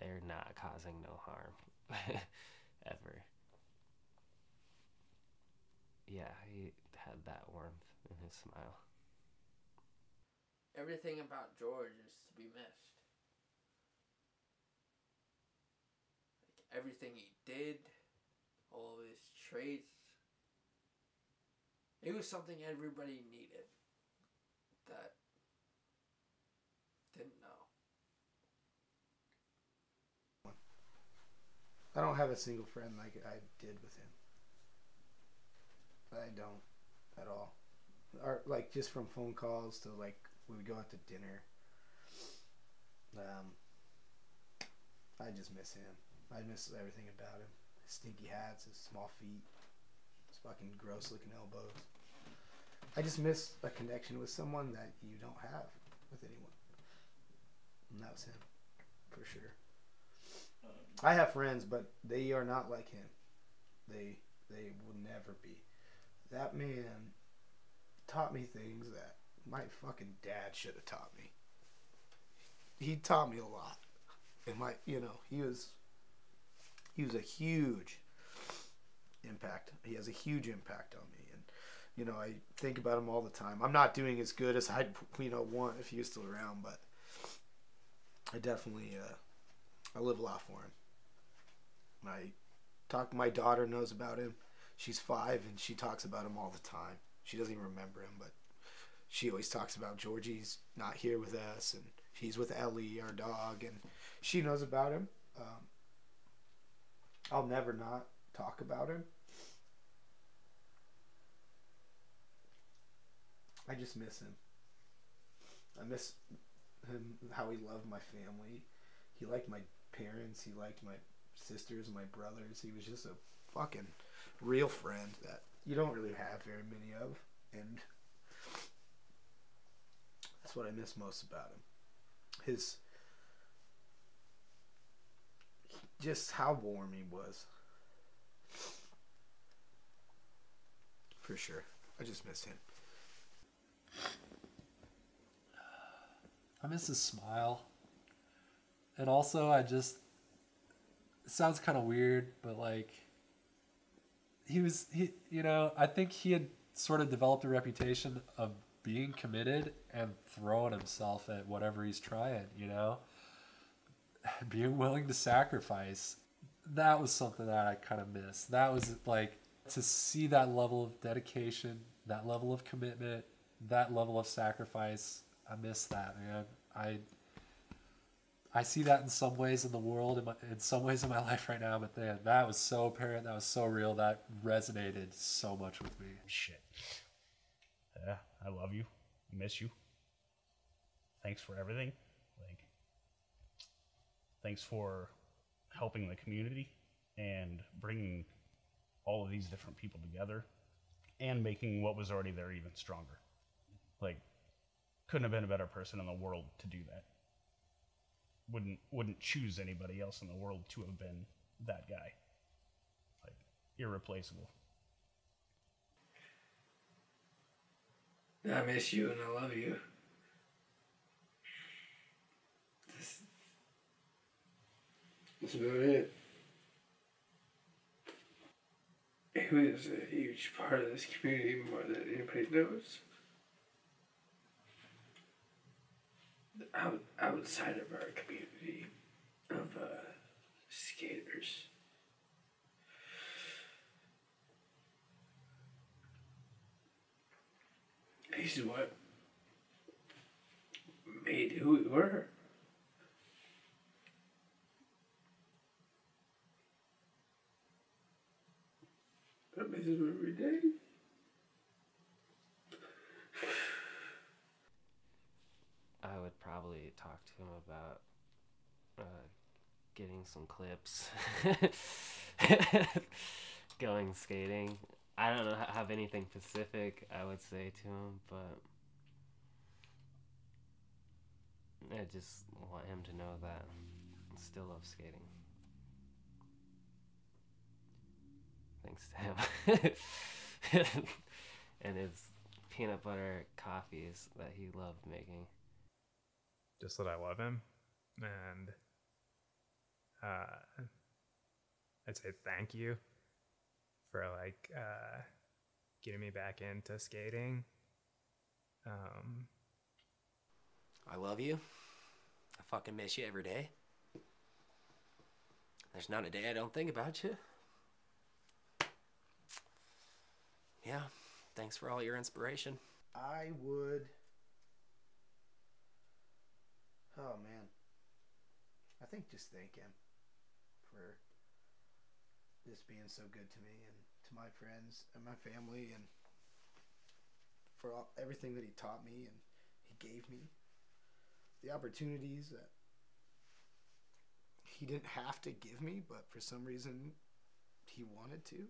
they're not causing no harm. Ever yeah, he had that warmth in his smile. Everything about George is to be missed. Like everything he did, all of his traits. It was something everybody needed that didn't know. I don't have a single friend like I did with him. I don't at all. Or like just from phone calls to like we go out to dinner. Um, I just miss him. I miss everything about him. His stinky hats, his small feet, his fucking gross looking elbows. I just miss a connection with someone that you don't have with anyone. And that was him, for sure. I have friends, but they are not like him. They they will never be. That man taught me things that my fucking dad should have taught me. He taught me a lot. And my you know, he was he was a huge impact. He has a huge impact on me and you know, I think about him all the time. I'm not doing as good as I'd you know want if he was still around, but I definitely uh I live a lot for him. I talk my daughter knows about him. She's five and she talks about him all the time. She doesn't even remember him, but she always talks about Georgie's not here with us and he's with Ellie, our dog, and she knows about him. Um, I'll never not talk about him. I just miss him. I miss him how he loved my family. He liked my parents. He liked my sisters, my brothers. He was just a fucking real friend that you don't really have very many of, and that's what I miss most about him. His just how warm he was. For sure. I just miss him. I miss his smile. And also, I just. It sounds kind of weird, but like. He was. he You know, I think he had sort of developed a reputation of being committed and throwing himself at whatever he's trying, you know? being willing to sacrifice. That was something that I kind of missed. That was like to see that level of dedication, that level of commitment, that level of sacrifice. I miss that, man. I I see that in some ways in the world, in, my, in some ways in my life right now, but that was so apparent, that was so real, that resonated so much with me. Shit. Yeah, I love you. I miss you. Thanks for everything. Like, thanks for helping the community and bringing all of these different people together and making what was already there even stronger. Like, couldn't have been a better person in the world to do that. Wouldn't wouldn't choose anybody else in the world to have been that guy. Like irreplaceable. I miss you and I love you. That's, that's about it. He was a huge part of this community more than anybody knows. Out, outside of our community of uh, skaters. He's what made who we were. I miss him every day. I would probably talk to him about uh, getting some clips, going skating. I don't know, have anything specific I would say to him, but I just want him to know that I still love skating. Thanks to him. and his peanut butter coffees that he loved making. Just that I love him, and uh, I'd say thank you for like uh, getting me back into skating. Um, I love you. I fucking miss you every day. There's not a day I don't think about you. Yeah, thanks for all your inspiration. I would. Oh man. I think just thank him for this being so good to me and to my friends and my family and for all, everything that he taught me and he gave me. The opportunities that he didn't have to give me, but for some reason he wanted to.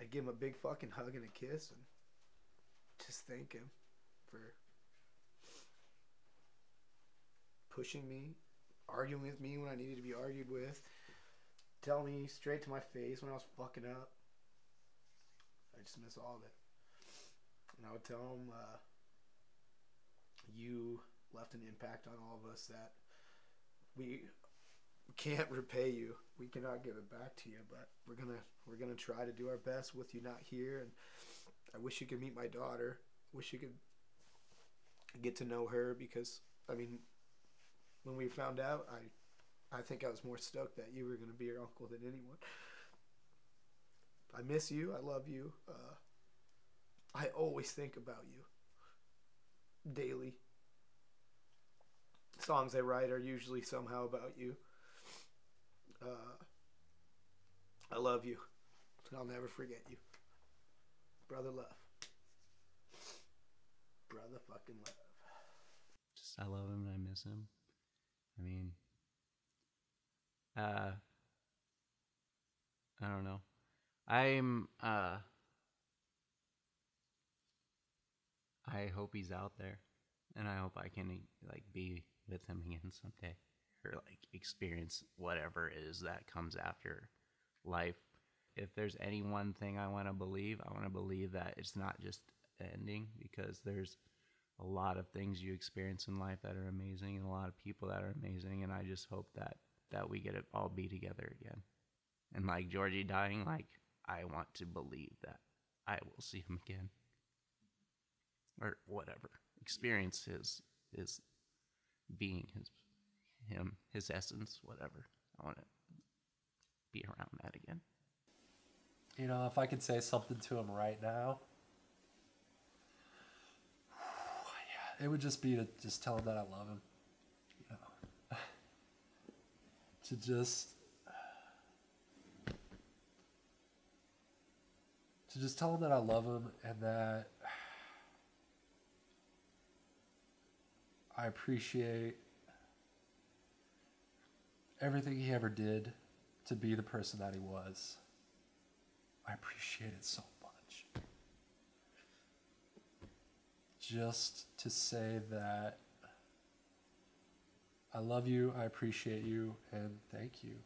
I'd give him a big fucking hug and a kiss and just thank him for pushing me, arguing with me when I needed to be argued with, telling me straight to my face when I was fucking up. I just miss all of it. And I would tell him, uh, you left an impact on all of us that we can't repay you. We cannot give it back to you, but we're gonna we're gonna try to do our best with you not here. And I wish you could meet my daughter. Wish you could get to know her because I mean, when we found out, I I think I was more stoked that you were gonna be your uncle than anyone. I miss you. I love you. Uh, I always think about you daily. Songs I write are usually somehow about you. Uh, I love you. And I'll never forget you. Brother love. Brother fucking love. Just I love him and I miss him. I mean, uh, I don't know. I'm uh, I hope he's out there, and I hope I can like be with him again someday, or like experience whatever it is that comes after life. If there's any one thing I want to believe, I want to believe that it's not just ending because there's a lot of things you experience in life that are amazing and a lot of people that are amazing and I just hope that that we get it all be together again. And like Georgie dying, like I want to believe that I will see him again. Or whatever. Experience his his being his him, his essence, whatever. I want to be around that again. You know, if I could say something to him right now, it would just be to just tell him that I love him. You know, to just to just tell him that I love him and that I appreciate everything he ever did to be the person that he was. I appreciate it so much. Just to say that I love you, I appreciate you, and thank you.